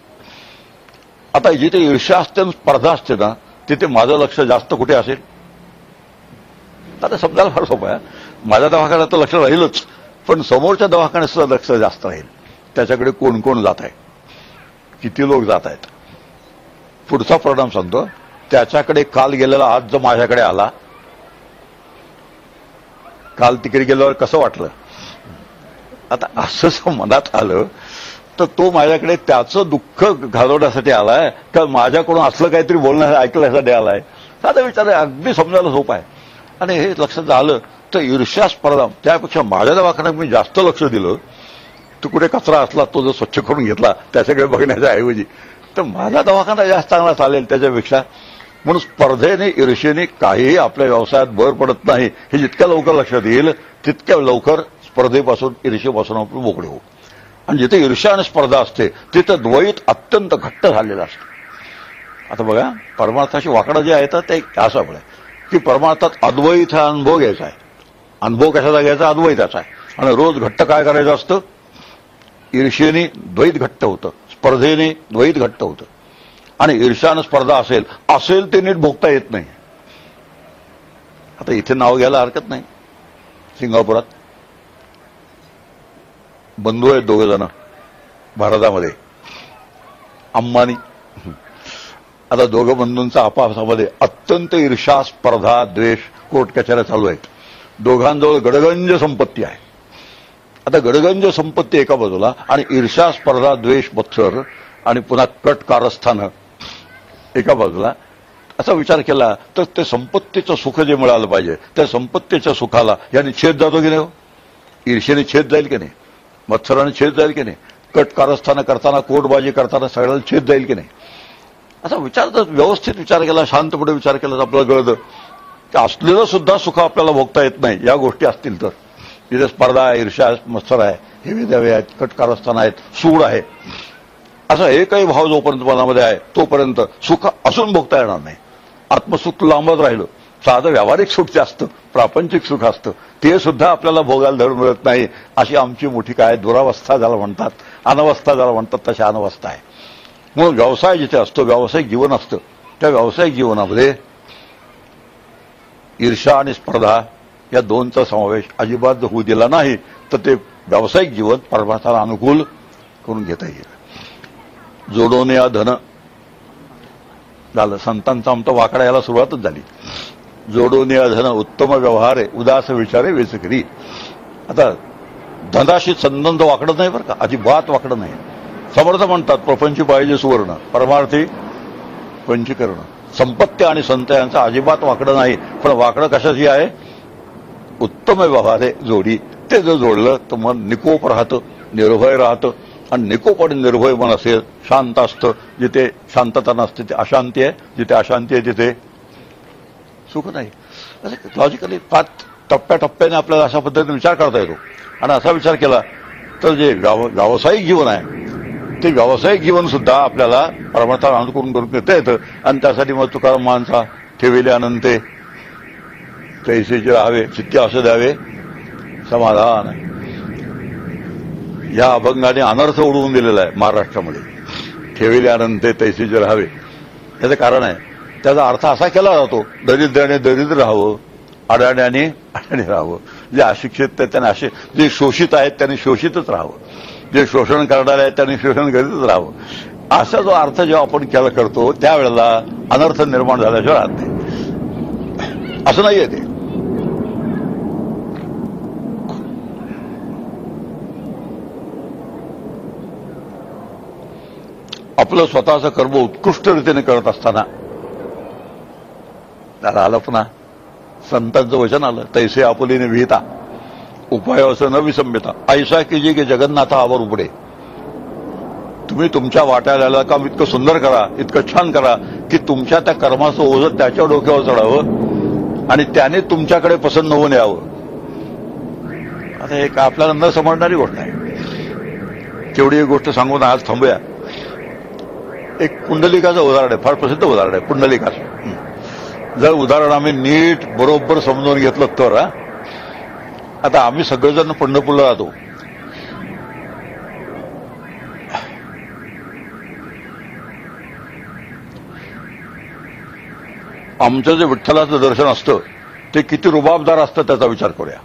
आता जिथे ईर्ष्या असते आणि स्पर्धा असते ना तिथे माझं लक्ष जास्त कुठे असेल? आता समजायला फार सोपं आहे. माझ्या दवाखान्यात तर लक्ष राहीलच पण समोरच्या दवाखान्यात सुद्धा लक्ष जास्त राहील. त्याच्याकडे कोण कोण जात आहे? किती लोक जात आहेत? पुढचा परिणाम सांगतो. त्याच्याकडे काल गेलेला आज जो माझ्याकडे आला काल तिकडे गेल्यावर कसं वाटलं? आता असं जर मनात आलं तर तो माझ्याकडे त्याचं दुःख घालवण्यासाठी आलाय. का माझ्याकडून असलं काहीतरी बोलण्या ऐकण्यासाठी आलाय? साधा विचार अगदी समजायला सोपं आहे. आणि हे लक्षात आलं तर ईर्ष्या स्पर्धा त्यापेक्षा माझ्या दवाखान्यात मी जास्त लक्ष दिलं. तो कुठे कचरा असला तो जो स्वच्छ करून घेतला त्याच्याकडे बघण्याच्या ऐवजी. तर माझा दवाखाना जास्त चांगला चालेल त्याच्यापेक्षा. म्हणून स्पर्धेने ईर्षेने काहीही आपल्या व्यवसायात भर पडत नाही. हे जितक्या लवकर लक्षात येईल तितक्या लवकर स्पर्धेपासून ईर्षेपासून आपण मोकळे होऊ. आणि जिथे ईर्ष्या आणि स्पर्धा असते तिथं द्वैत अत्यंत घट्ट झालेलं असतं. आता बघा परमार्थाशी वाकडं जे आहेत ते असं आपलं की परमार्थात अद्वैत हा अनुभव घ्यायचा आहे. अनुभव कशाचा घ्यायचा? अद्वैताचा आहे. आणि रोज घट्ट काय करायचं असतं? ईर्षेने द्वैत घट्ट होतं. स्पर्धेने द्वैत घट्ट होतं. आणि ईर्ष्यानं स्पर्धा असेल असेल ते नीट भोगता येत नाही. आता इथे नाव घ्यायला हरकत नाही. सिंगापुरात. बंधू आहेत दोघे जण. भारतामध्ये. अंबानी. आता दोघं बंधूंचा आपापसामध्ये अत्यंत ईर्षा स्पर्धा द्वेष कोर्ट कचऱ्या चालू आहेत. दोघांजवळ गडगंज संपत्ती आहे. आता गडगंज संपत्ती एका बाजूला आणि ईर्षा स्पर्धा द्वेष मत्सर आणि पुन्हा कट कारस्थानं एका बाजूला. असा विचार केला तर ते संपत्तीचं सुख जे मिळालं पाहिजे त्या संपत्तीच्या सुखाला याने छेद जातो की नाही हो? ईर्षेने छेद जाईल की नाही? मत्सराने छेद जाईल की नाही? कट कारस्थानं करताना कोटबाजी करताना सगळ्याला छेद जाईल की नाही? असा विचार जर व्यवस्थित विचार केला शांतपणे विचार केला तर आपल्याला कळतं की असलेलं सुद्धा सुख आपल्याला भोगता येत नाही. या गोष्टी असतील तर. तिथे स्पर्धा आहे ईर्ष्या आहे, मत्सर आहे हेवे द्यावे आहेत कटकारस्थान आहेत सूड आहे. असा एकही भाव जोपर्यंत मनामध्ये आहे तोपर्यंत सुख असून भोगता येणार नाही. आत्मसुख लांबच राहिलं. साधं व्यावहारिक सुख जास्त असतं प्रापंचिक सुख असतं. ते सुद्धा आपल्याला भोगायला धरून मिळत नाही अशी आमची मोठी काय दुरावस्था ज्याला म्हणतात अनवस्था ज्याला म्हणतात तशी अनवस्था आहे. म्हणून व्यवसाय जिथे असतो व्यावसायिक जीवन असतं. त्या व्यावसायिक जीवनामध्ये ईर्षा आणि स्पर्धा या दोनचा समावेश अजिबात जर होऊ दिला नाही तर ते व्यावसायिक जीवन परमार्थाला अनुकूल करून घेता येईल. जोडोने या धन झालं. संतांचा आमचा वाकडा याला सुरुवातच झाली. जोडोने या धन उत्तम व्यवहार आहे उदास विचारे वेचकरी आता धनाशी संबंध वाकडं नाही बरं का? अजिबात वाकडं नाही. समर्थ म्हणतात प्रपंची पाहिजे सुवर्ण परमार्थी पंचीकरण. संपत्ती आणि संत यांचं अजिबात वाकडं नाही. पण वाकडं कशाची आहे? उत्तम व्यवहार आहे जोडी. ते जर जोडलं तर मन निकोप राहतं निर्भय राहतं. आणि निकोप निर्भय मन असेल शांत असतं जिथे शांतता नसते ते अशांती आहे जिथे अशांती आहे तिथे सुख नाही. असं लॉजिकली पाच टप्प्याटप्प्याने आपल्याला अशा पद्धतीने विचार करता येतो. आणि असा विचार केला तर जे व्याव- व्यावसायिक जीवन आहे ते व्यावसायिक जीवन सुद्धा आपल्याला परमार्थाला आनंद करून घेता येतं. आणि त्यासाठी मग तुकाराम माणसा ठेविले अनंते तैसेचे राहावे चित्ती असं द्यावे समाधान आहे. या अभंगाने अनर्थ उडवून दिलेला आहे महाराष्ट्रामध्ये. ठेविले अनंते तैसेचे राहावे. याचं कारण आहे. त्याचा अर्थ असा केला जातो दरिद्राने दरिद्र राहावं अडाण्याने अडाणे राहावं. जे अशिक्षित आहेत त्याने असे जे शोषित आहेत त्यांनी शोषितच राहावं. जे शोषण करणारे आहेत त्यांनी शोषण करीतच राहावं. असा जो अर्थ जेव्हा आपण केला करतो त्यावेळेला अनर्थ निर्माण झाल्याशिवाय राहत नाही. असं नाहीये ते. आपलं स्वतःचं कर्म उत्कृष्ट रीतीने करत असताना. त्याला आलं ना संतांचं वचन आलं. तैसे आपुलीने विहिता. उपाय असं न विसंबता. ऐसा की जी की जगन्नाथ आवर उपडे तुम्ही तुमच्या वाट्याला काम इतकं सुंदर करा इतकं छान करा की तुमच्या त्या कर्माचं ओझं त्याच्या डोक्यावर चढावं आणि त्याने तुमच्याकडे पसंत होऊन यावं. आता एक आपल्याला न समजणारी गोष्ट आहे. तेवढी एक गोष्ट सांगून आज थांबूया. एक कुंडलिकाचं उदाहरण आहे फार प्रसिद्ध उदाहरण आहे कुंडलिकाचं जर उदाहरण आम्ही नीट बरोबर समजून घेतलं तर आता आम्ही सगळेजण पंढरपूरला जातो आमचं जे विठ्ठलाचं दर्शन असतं ते किती रुबाबदार असतं त्याचा विचार करूया.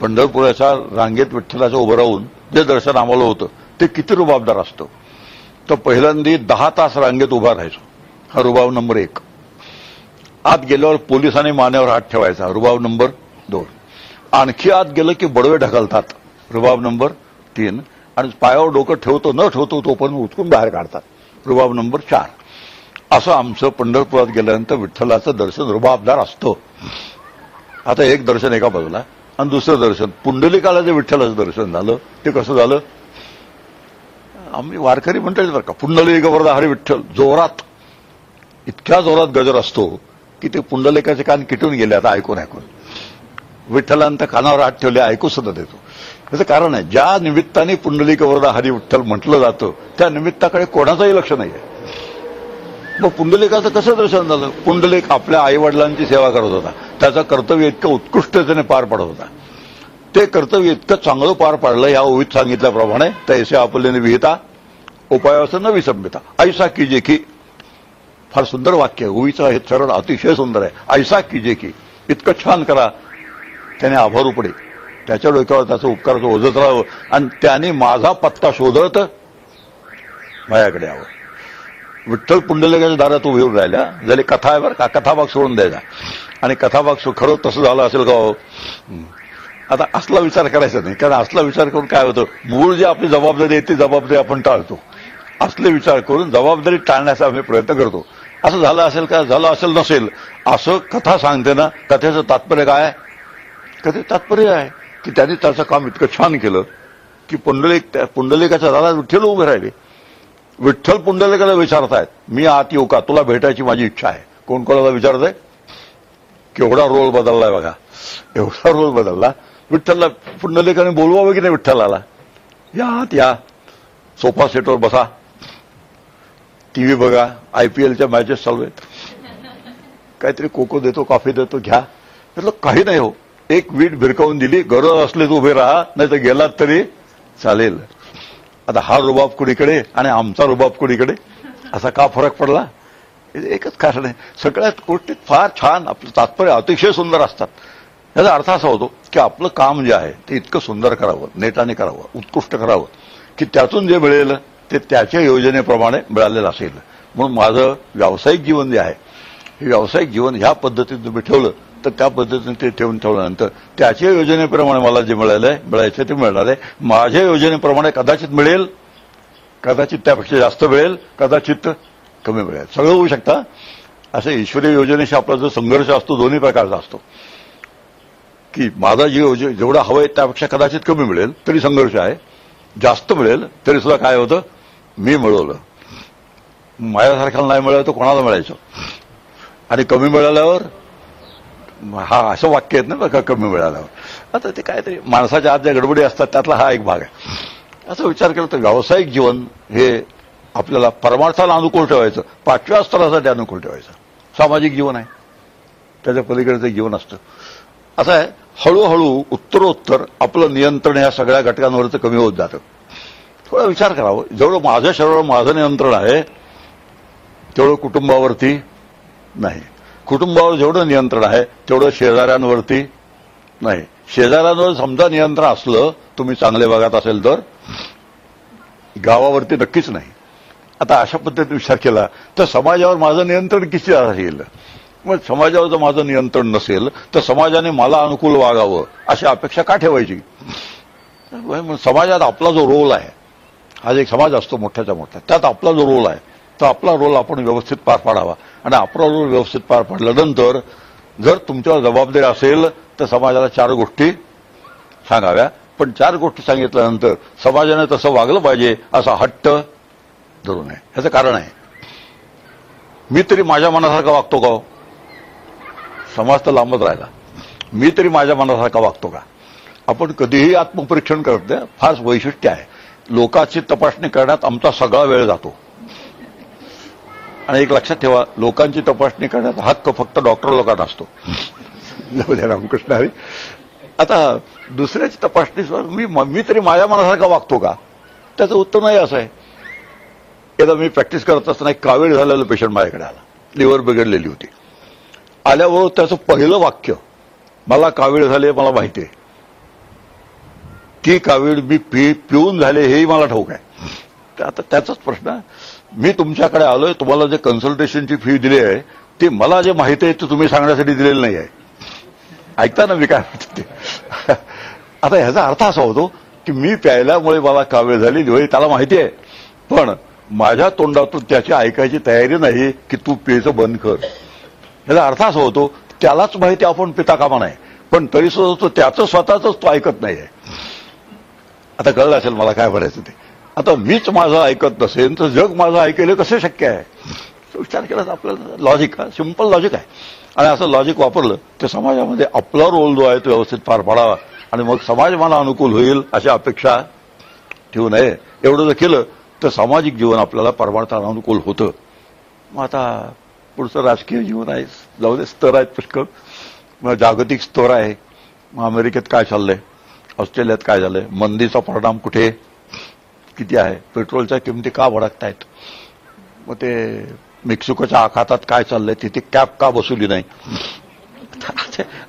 पंढरपुराच्या रांगेत विठ्ठलाचं उभं राहून जे दर्शन आम्हाला होतं ते किती रुबाबदार असतं. तर पहिल्यांदा दहा तास रांगेत उभा राहायचो. हा रुबाव नंबर एक. आत गेल्यावर पोलिसांनी मान्यावर हात ठेवायचा. रुबाव नंबर दोन. आणखी आत गेलं की बडवे ढकलतात. रुबाब नंबर तीन. आणि पायावर डोकं ठेवतो न ठेवतो तो पण उचकून बाहेर काढतात. रुबाब नंबर चार. असं आमचं पंढरपुरात गेल्यानंतर विठ्ठलाचं दर्शन रुबाबदार असतं. आता एक दर्शन एका बाजूला आणि दुसरं दर्शन. पुंडलिकाला जे विठ्ठलाचं दर्शन झालं ते कसं झालं? आम्ही वारकरी म्हणता येईल बरं का. पुंडलिक वरदा हरी विठ्ठल जोरात. इतक्या जोरात गजर असतो की ते पुंडलिकाचे कान किटून गेले आता ऐकून ऐकून. विठ्ठलांत कानावर हात ठेवले ऐकू सुद्धा देतो. याचं कारण आहे ज्या निमित्ताने पुंडलिक वरदा हरी विठ्ठल म्हटलं जातं त्या निमित्ताकडे कोणाचंही लक्ष नाहीये. मग पुंडलिकाचं कसं दर्शन झालं? पुंडलिक आपल्या आई वडिलांची सेवा करत होता. त्याचं कर्तव्य इतकं उत्कृष्टतेने पार पडत होता. ते कर्तव्य इतकं चांगलं पार पाडलं या ओवीत सांगितल्याप्रमाणे तैसे आपल्याने विहिता उपायाचं न विसंबिता. ऐसा की जे की फार सुंदर वाक्य आहे. ओवीचं हे चरण अतिशय सुंदर आहे. ऐसा की जे की इतकं छान करा. त्याने आभार उपडे त्याच्या डोक्यावर त्याचं उपकाराचं ओझत राहावं. आणि त्याने माझा पत्ता शोधत माझ्याकडे यावं. विठ्ठल पुंडलिकाच्या दारात उभे येऊन राहिल्या. झाली कथा आहे बरं का? कथाभाग सोडून द्यायचा. आणि कथाभाग खरं तसं झालं असेल का हो? आता असला विचार करायचा नाही. कारण असला विचार करून काय होतं? मूळ जी आपली जबाबदारी आहे ती जबाबदारी आपण टाळतो. असले विचार करून जबाबदारी टाळण्याचा आम्ही प्रयत्न करतो. असं झालं असेल का? झालं असेल नसेल. असं कथा सांगते ना कथेचं तात्पर्य काय आहे? कथे तात्पर्य आहे की त्यांनी त्याचं काम इतकं छान केलं की पुंडलिक त्या पुंडलिकाच्या दादा विठ्ठल उभे राहिले. विठ्ठल पुंडलिकाला विचारतायत मी आत येऊ का? तुला भेटायची माझी इच्छा आहे. कोण कोणाला विचारत आहे केवढा रोल बदललाय बघा. एवढा रोल बदलला. विठ्ठलला पुंडलिकाने बोलवावं की नाही विठ्ठलाला? या आत या. सोफा सेटवर बसा. टीव्ही बघा. आयपीएलच्या मॅचेस चालू आहेत. काहीतरी कोको देतो कॉफी देतो घ्या. म्हटलं काही नाही हो. एक वीट भिरकावून दिली. गरज असले तर उभे राहा. नाही तर गेलात तरी चालेल. आता हा रुबाब कुणीकडे? आणि आमचा रुबाब कुणीकडे? असा का फरक पडला? एकच कारण आहे. सगळ्यात गोष्टीत फार छान आपलं तात्पर्य अतिशय सुंदर असतात. याचा अर्थ असा होतो की आपलं काम जे आहे ते इतकं सुंदर करावं नेटाने करावं उत्कृष्ट करावं की त्यातून जे मिळेल ते त्याच्या योजनेप्रमाणे मिळालेलं असेल. म्हणून माझं व्यावसायिक जीवन जे आहे हे व्यावसायिक जीवन ह्या पद्धतीने तुम्ही ठेवलं तर त्या पद्धतीने ते ठेवून ठेवल्यानंतर त्याच्या योजनेप्रमाणे मला जे मिळालं आहे मिळायचं ते मिळणार आहे. माझ्या योजनेप्रमाणे कदाचित मिळेल कदाचित त्यापेक्षा जास्त मिळेल कदाचित कमी मिळेल. सगळं होऊ शकतं. असं ईश्वरी योजनेशी आपला जो संघर्ष असतो दोन्ही प्रकारचा असतो. की माझा जीव जेवढा हवं आहे त्यापेक्षा कदाचित कमी मिळेल तरी संघर्ष आहे. जास्त मिळेल तरी सुद्धा काय होतं? मी मिळवलं. माझ्यासारख्याला नाही मिळालं तर कोणाला मिळायचं? आणि कमी मिळाल्यावर हा असं वाक्य आहेत ना बघा कमी मिळाल्यावर. आता ते काहीतरी माणसाच्या आत ज्या गडबडी असतात त्यातला हा एक भाग आहे. असा विचार केला तर व्यावसायिक जीवन हे आपल्याला परमार्थाला अनुकूल ठेवायचं. पाचव्या स्तरासाठी अनुकूल ठेवायचं. सामाजिक जीवन आहे. त्याच्या पलीकडचं जीवन असतं. असं आहे हळूहळू उत्तरोत्तर आपलं नियंत्रण या सगळ्या घटकांवरचं कमी होत जातं. थोडा विचार करावं हो. जेवढं माझ्या शरीरावर माझं नियंत्रण आहे तेवढं कुटुंबावरती नाही. कुटुंबावर जेवढं नियंत्रण आहे तेवढं शेजाऱ्यांवरती नाही. शेजाऱ्यांवर समजा नियंत्रण असलं तुम्ही चांगले भागात असेल तर गावावरती नक्कीच नाही. आता अशा पद्धतीने विचार केला तर समाजावर माझं नियंत्रण किती राहील? मग समाजावर जर माझं नियंत्रण नसेल तर समाजाने मला अनुकूल वागावं अशी अपेक्षा का ठेवायची? समाजात आपला जो रोल आहे हा एक समाज असतो मोठ्याच्या मोठा त्यात आपला जो रोल आहे तर आपला रोल आपण व्यवस्थित पार पाडावा. आणि आपला रोल व्यवस्थित पार पाडल्यानंतर जर तुमच्यावर जबाबदारी असेल तर समाजाला चार गोष्टी सांगाव्या. पण चार गोष्टी सांगितल्यानंतर समाजाने तसं वागलं पाहिजे असा हट्ट धरू नये. ह्याचं कारण आहे. मी तरी माझ्या मनासारखा वागतो का हो? समाज तर लांबच राहिला. मी तरी माझ्या मनासारखा वागतो का? आपण कधीही आत्मपरीक्षण करत नाही फार वैशिष्ट्य आहे. लोकांची तपासणी करण्यात आमचा सगळा वेळ जातो. आणि एक लक्षात ठेवा लोकांची तपासणी करण्याचा हक्क फक्त डॉक्टर लोकांना असतो. रामकृष्ण हरी. आता दुसऱ्याची तपासणी मी मी तरी माझ्या मनासारखा वागतो का? त्याचं उत्तर नाही असं आहे. एकदा मी प्रॅक्टिस करत असताना एक कावीळ झालेलं पेशंट माझ्याकडे आला. लिव्हर बिघडलेली होती. आल्यावर त्याचं पहिलं वाक्य मला कावीळ झाले मला माहिती आहे. ती कावीळ मी पी पिऊन झाले हेही मला ठाऊक आहे. आता त्याचाच प्रश्न मी तुमच्याकडे आलोय तुम्हाला जे कन्सल्टेशनची फी दिली आहे ती मला जे माहिती आहे ते तुम्ही सांगण्यासाठी दिलेलं नाही आहे. ऐकता ना मी काय ते. आता ह्याचा अर्थ असा होतो की मी प्यायल्यामुळे मला कावीळ झाली होय त्याला माहिती आहे. पण माझ्या तोंडातून त्याची ऐकायची तयारी नाही की तू पेचं बंद कर. याचा अर्थ असा होतो त्यालाच माहिती आपण पिता कामा नाही. पण तरी सुद्धा तो त्याचं स्वतःच तो ऐकत नाहीये. आता कळलं असेल मला काय भरायचं ते. आता मीच माझं ऐकत नसेल तर जग माझं ऐकलं कसं शक्य आहे? विचार केला तर आपल्याला लॉजिक हा सिंपल लॉजिक आहे. आणि असं लॉजिक वापरलं तर समाजामध्ये आपला रोल जो आहे तो व्यवस्थित पार पाडावा. आणि मग समाज मला अनुकूल होईल अशी अपेक्षा ठेवू नये. एवढं जर केलं तर सामाजिक जीवन आपल्याला परमार्थाला अनुकूल होतं. मग आता पुढचं राजकीय जीवन आहे. जाऊ दे स्तर आहेत पुष्कळ. मग जागतिक स्तर आहे. मग अमेरिकेत काय चाललंय? ऑस्ट्रेलियात काय झालंय? मंदीचा परिणाम कुठे? किती आहे? पेट्रोलच्या किमती का भडकतायत? मग ते मेक्सिकोच्या आखातात काय चाललंय? तिथे कॅप का बसवली नाही?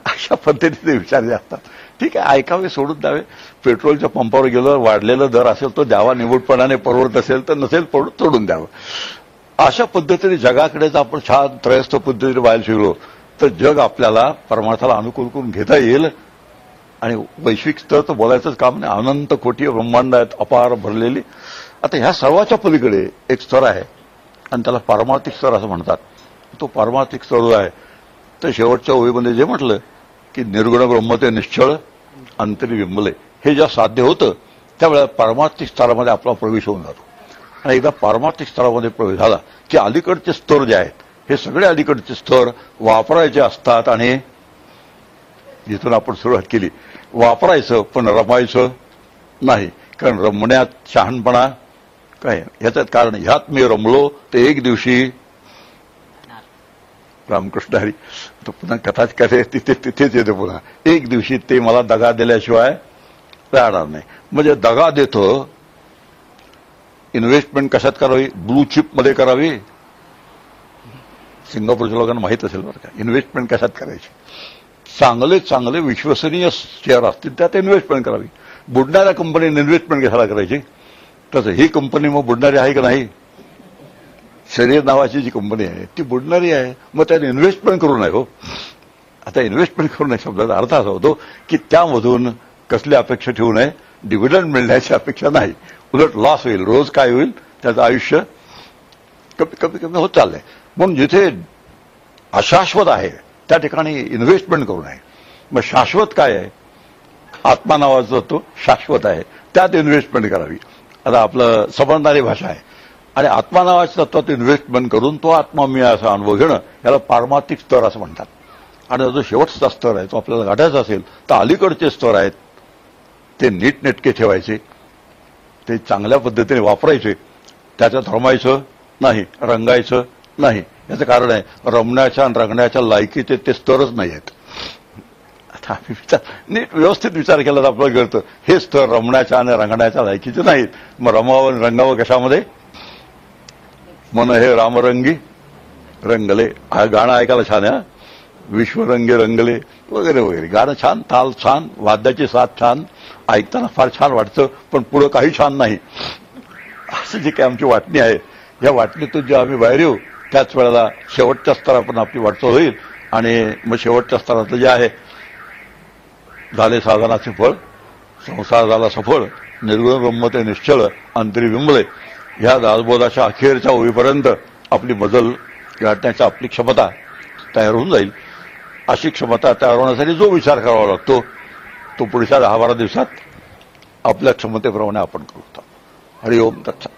अशा पद्धतीचे विचार जे असतात. ठीक आहे ऐकावे सोडून द्यावे. पेट्रोलच्या पंपावर गेलं वाढलेलं दर असेल तो द्यावा. निवडपणाने परवडत असेल तर नसेल सोडून द्यावं. अशा पद्धतीने जगाकडेच आपण छान त्रयस्थ पद्धतीने व्हायला शिकलो तर जग आपल्याला परमार्थाला अनुकूल करून घेता येईल. आणि वैश्विक स्तर तर बोलायचंच काम नाही. अनंत कोटी ब्रह्मांड आहेत अपार भरलेली. आता ह्या सर्वाच्या पलीकडे एक स्तर आहे आणि त्याला पारमार्थिक स्तर असं म्हणतात. तो पारमार्थिक स्तर जो आहे तर शेवटच्या ओळीमध्ये जे म्हटलं की निर्गुण ब्रह्म ते निश्चळ अंतरी विंबले हे ज्या साध्य होतं त्यावेळेला पारमार्थिक स्तरामध्ये आपला प्रवेश होऊन जातो. आणि एकदा पारमार्थिक स्तरामध्ये प्रवेश झाला की अलीकडचे स्तर जे आहेत हे सगळे अलीकडचे स्तर वापरायचे असतात आणि जिथून आपण सुरुवात केली वापरायचं पण रमायचं नाही. कारण रमण्यात शहाणपणा काय? ह्याच्यात कारण ह्यात मी रमलो तर एक दिवशी रामकृष्ण हरी तो पुन्हा कथाच कथे तिथे तिथेच येतो पुन्हा. एक दिवशी ते मला दगा दिल्याशिवाय राहणार नाही. म्हणजे दगा देतो इन्व्हेस्टमेंट कशात करावी? ब्लू चिपमध्ये करावी? सिंगापूरच्या लोकांना माहीत असेल बरं का. इन्व्हेस्टमेंट कशात करायची? चांगले चांगले विश्वसनीय शेअर असतील त्यात इन्व्हेस्टमेंट करावी. बुडणाऱ्या कंपनीने इन्व्हेस्टमेंट कशाला करायची? तसं ही कंपनी मग बुडणारी आहे का नाही? शरीर नावाची जी कंपनी आहे ती बुडणारी आहे. मग त्याने इन्व्हेस्टमेंट करू नये हो. आता इन्व्हेस्टमेंट करू नये शब्दाचा अर्थ असा होतो की त्यामधून कसली अपेक्षा ठेवू नये? डिव्हिडंड मिळण्याची अपेक्षा नाही. उलट लॉस होईल रोज काय होईल त्याचं आयुष्य कमी कमी कमी होत चाललंय. म्हणून जिथे अशाश्वत आहे त्या ठिकाणी इन्व्हेस्टमेंट करू नये. मग शाश्वत काय आहे? आत्मा नावाचा तो शाश्वत आहे त्यात इन्व्हेस्टमेंट करावी. आता आपलं समजणारी भाषा आहे. आणि आत्मा नावाच्या तत्वात इन्व्हेस्टमेंट करून तो आत्मा मी असा अनुभव घेणं याला पारमार्थिक स्तर असं म्हणतात. आणि जो शेवटचा स्तर आहे तो आपल्याला गाठायचा असेल तर अलीकडचे स्तर आहेत ते नीटनेटके ठेवायचे. ते चांगल्या पद्धतीने वापरायचे. त्याच्यात रमायचं नाही रंगायचं नाही. याचं कारण आहे रमण्याच्या आणि रंगण्याच्या लायकीचे ते स्तरच नाही आहेत आता आम्ही विचार नीट व्यवस्थित विचार केला तर आपल्याला कळतं. हे स्तर रमण्याच्या आणि रंगण्याच्या लायकीचे नाहीत मग रमावं आणि रंगावं कशामध्ये? मन हे रामरंगी रंगले. हा गाणं ऐकायला छान आहे विश्वरंगी रंगले वगैरे वगैरे. गाणं छान ताल छान वाद्याची साथ छान. ऐकताना फार छान वाटतं पण पुढं काही छान नाही. असं जे काही आमची वाटणी आहे या वाटणीतून जे आम्ही बाहेर येऊ त्याच वेळेला शेवटच्या स्तरापर्यंत आपली वाटचाल होईल. आणि मग शेवटच्या स्तरातलं जे आहे झाले साधनाचे फळ संसार झाला सफळ निर्गुण ब्रह्म ते निश्चळ अंतरी बिंबले ह्या दासबोधाच्या अखेरच्या होईपर्यंत आपली मजल गाठण्याची आपली क्षमता तयार होऊन जाईल. अशी क्षमता तयार होण्यासाठी जो विचार करावा लागतो तो पुढच्या दहा बारा दिवसात आपल्या क्षमतेप्रमाणे आपण करू हरिओम तत्सा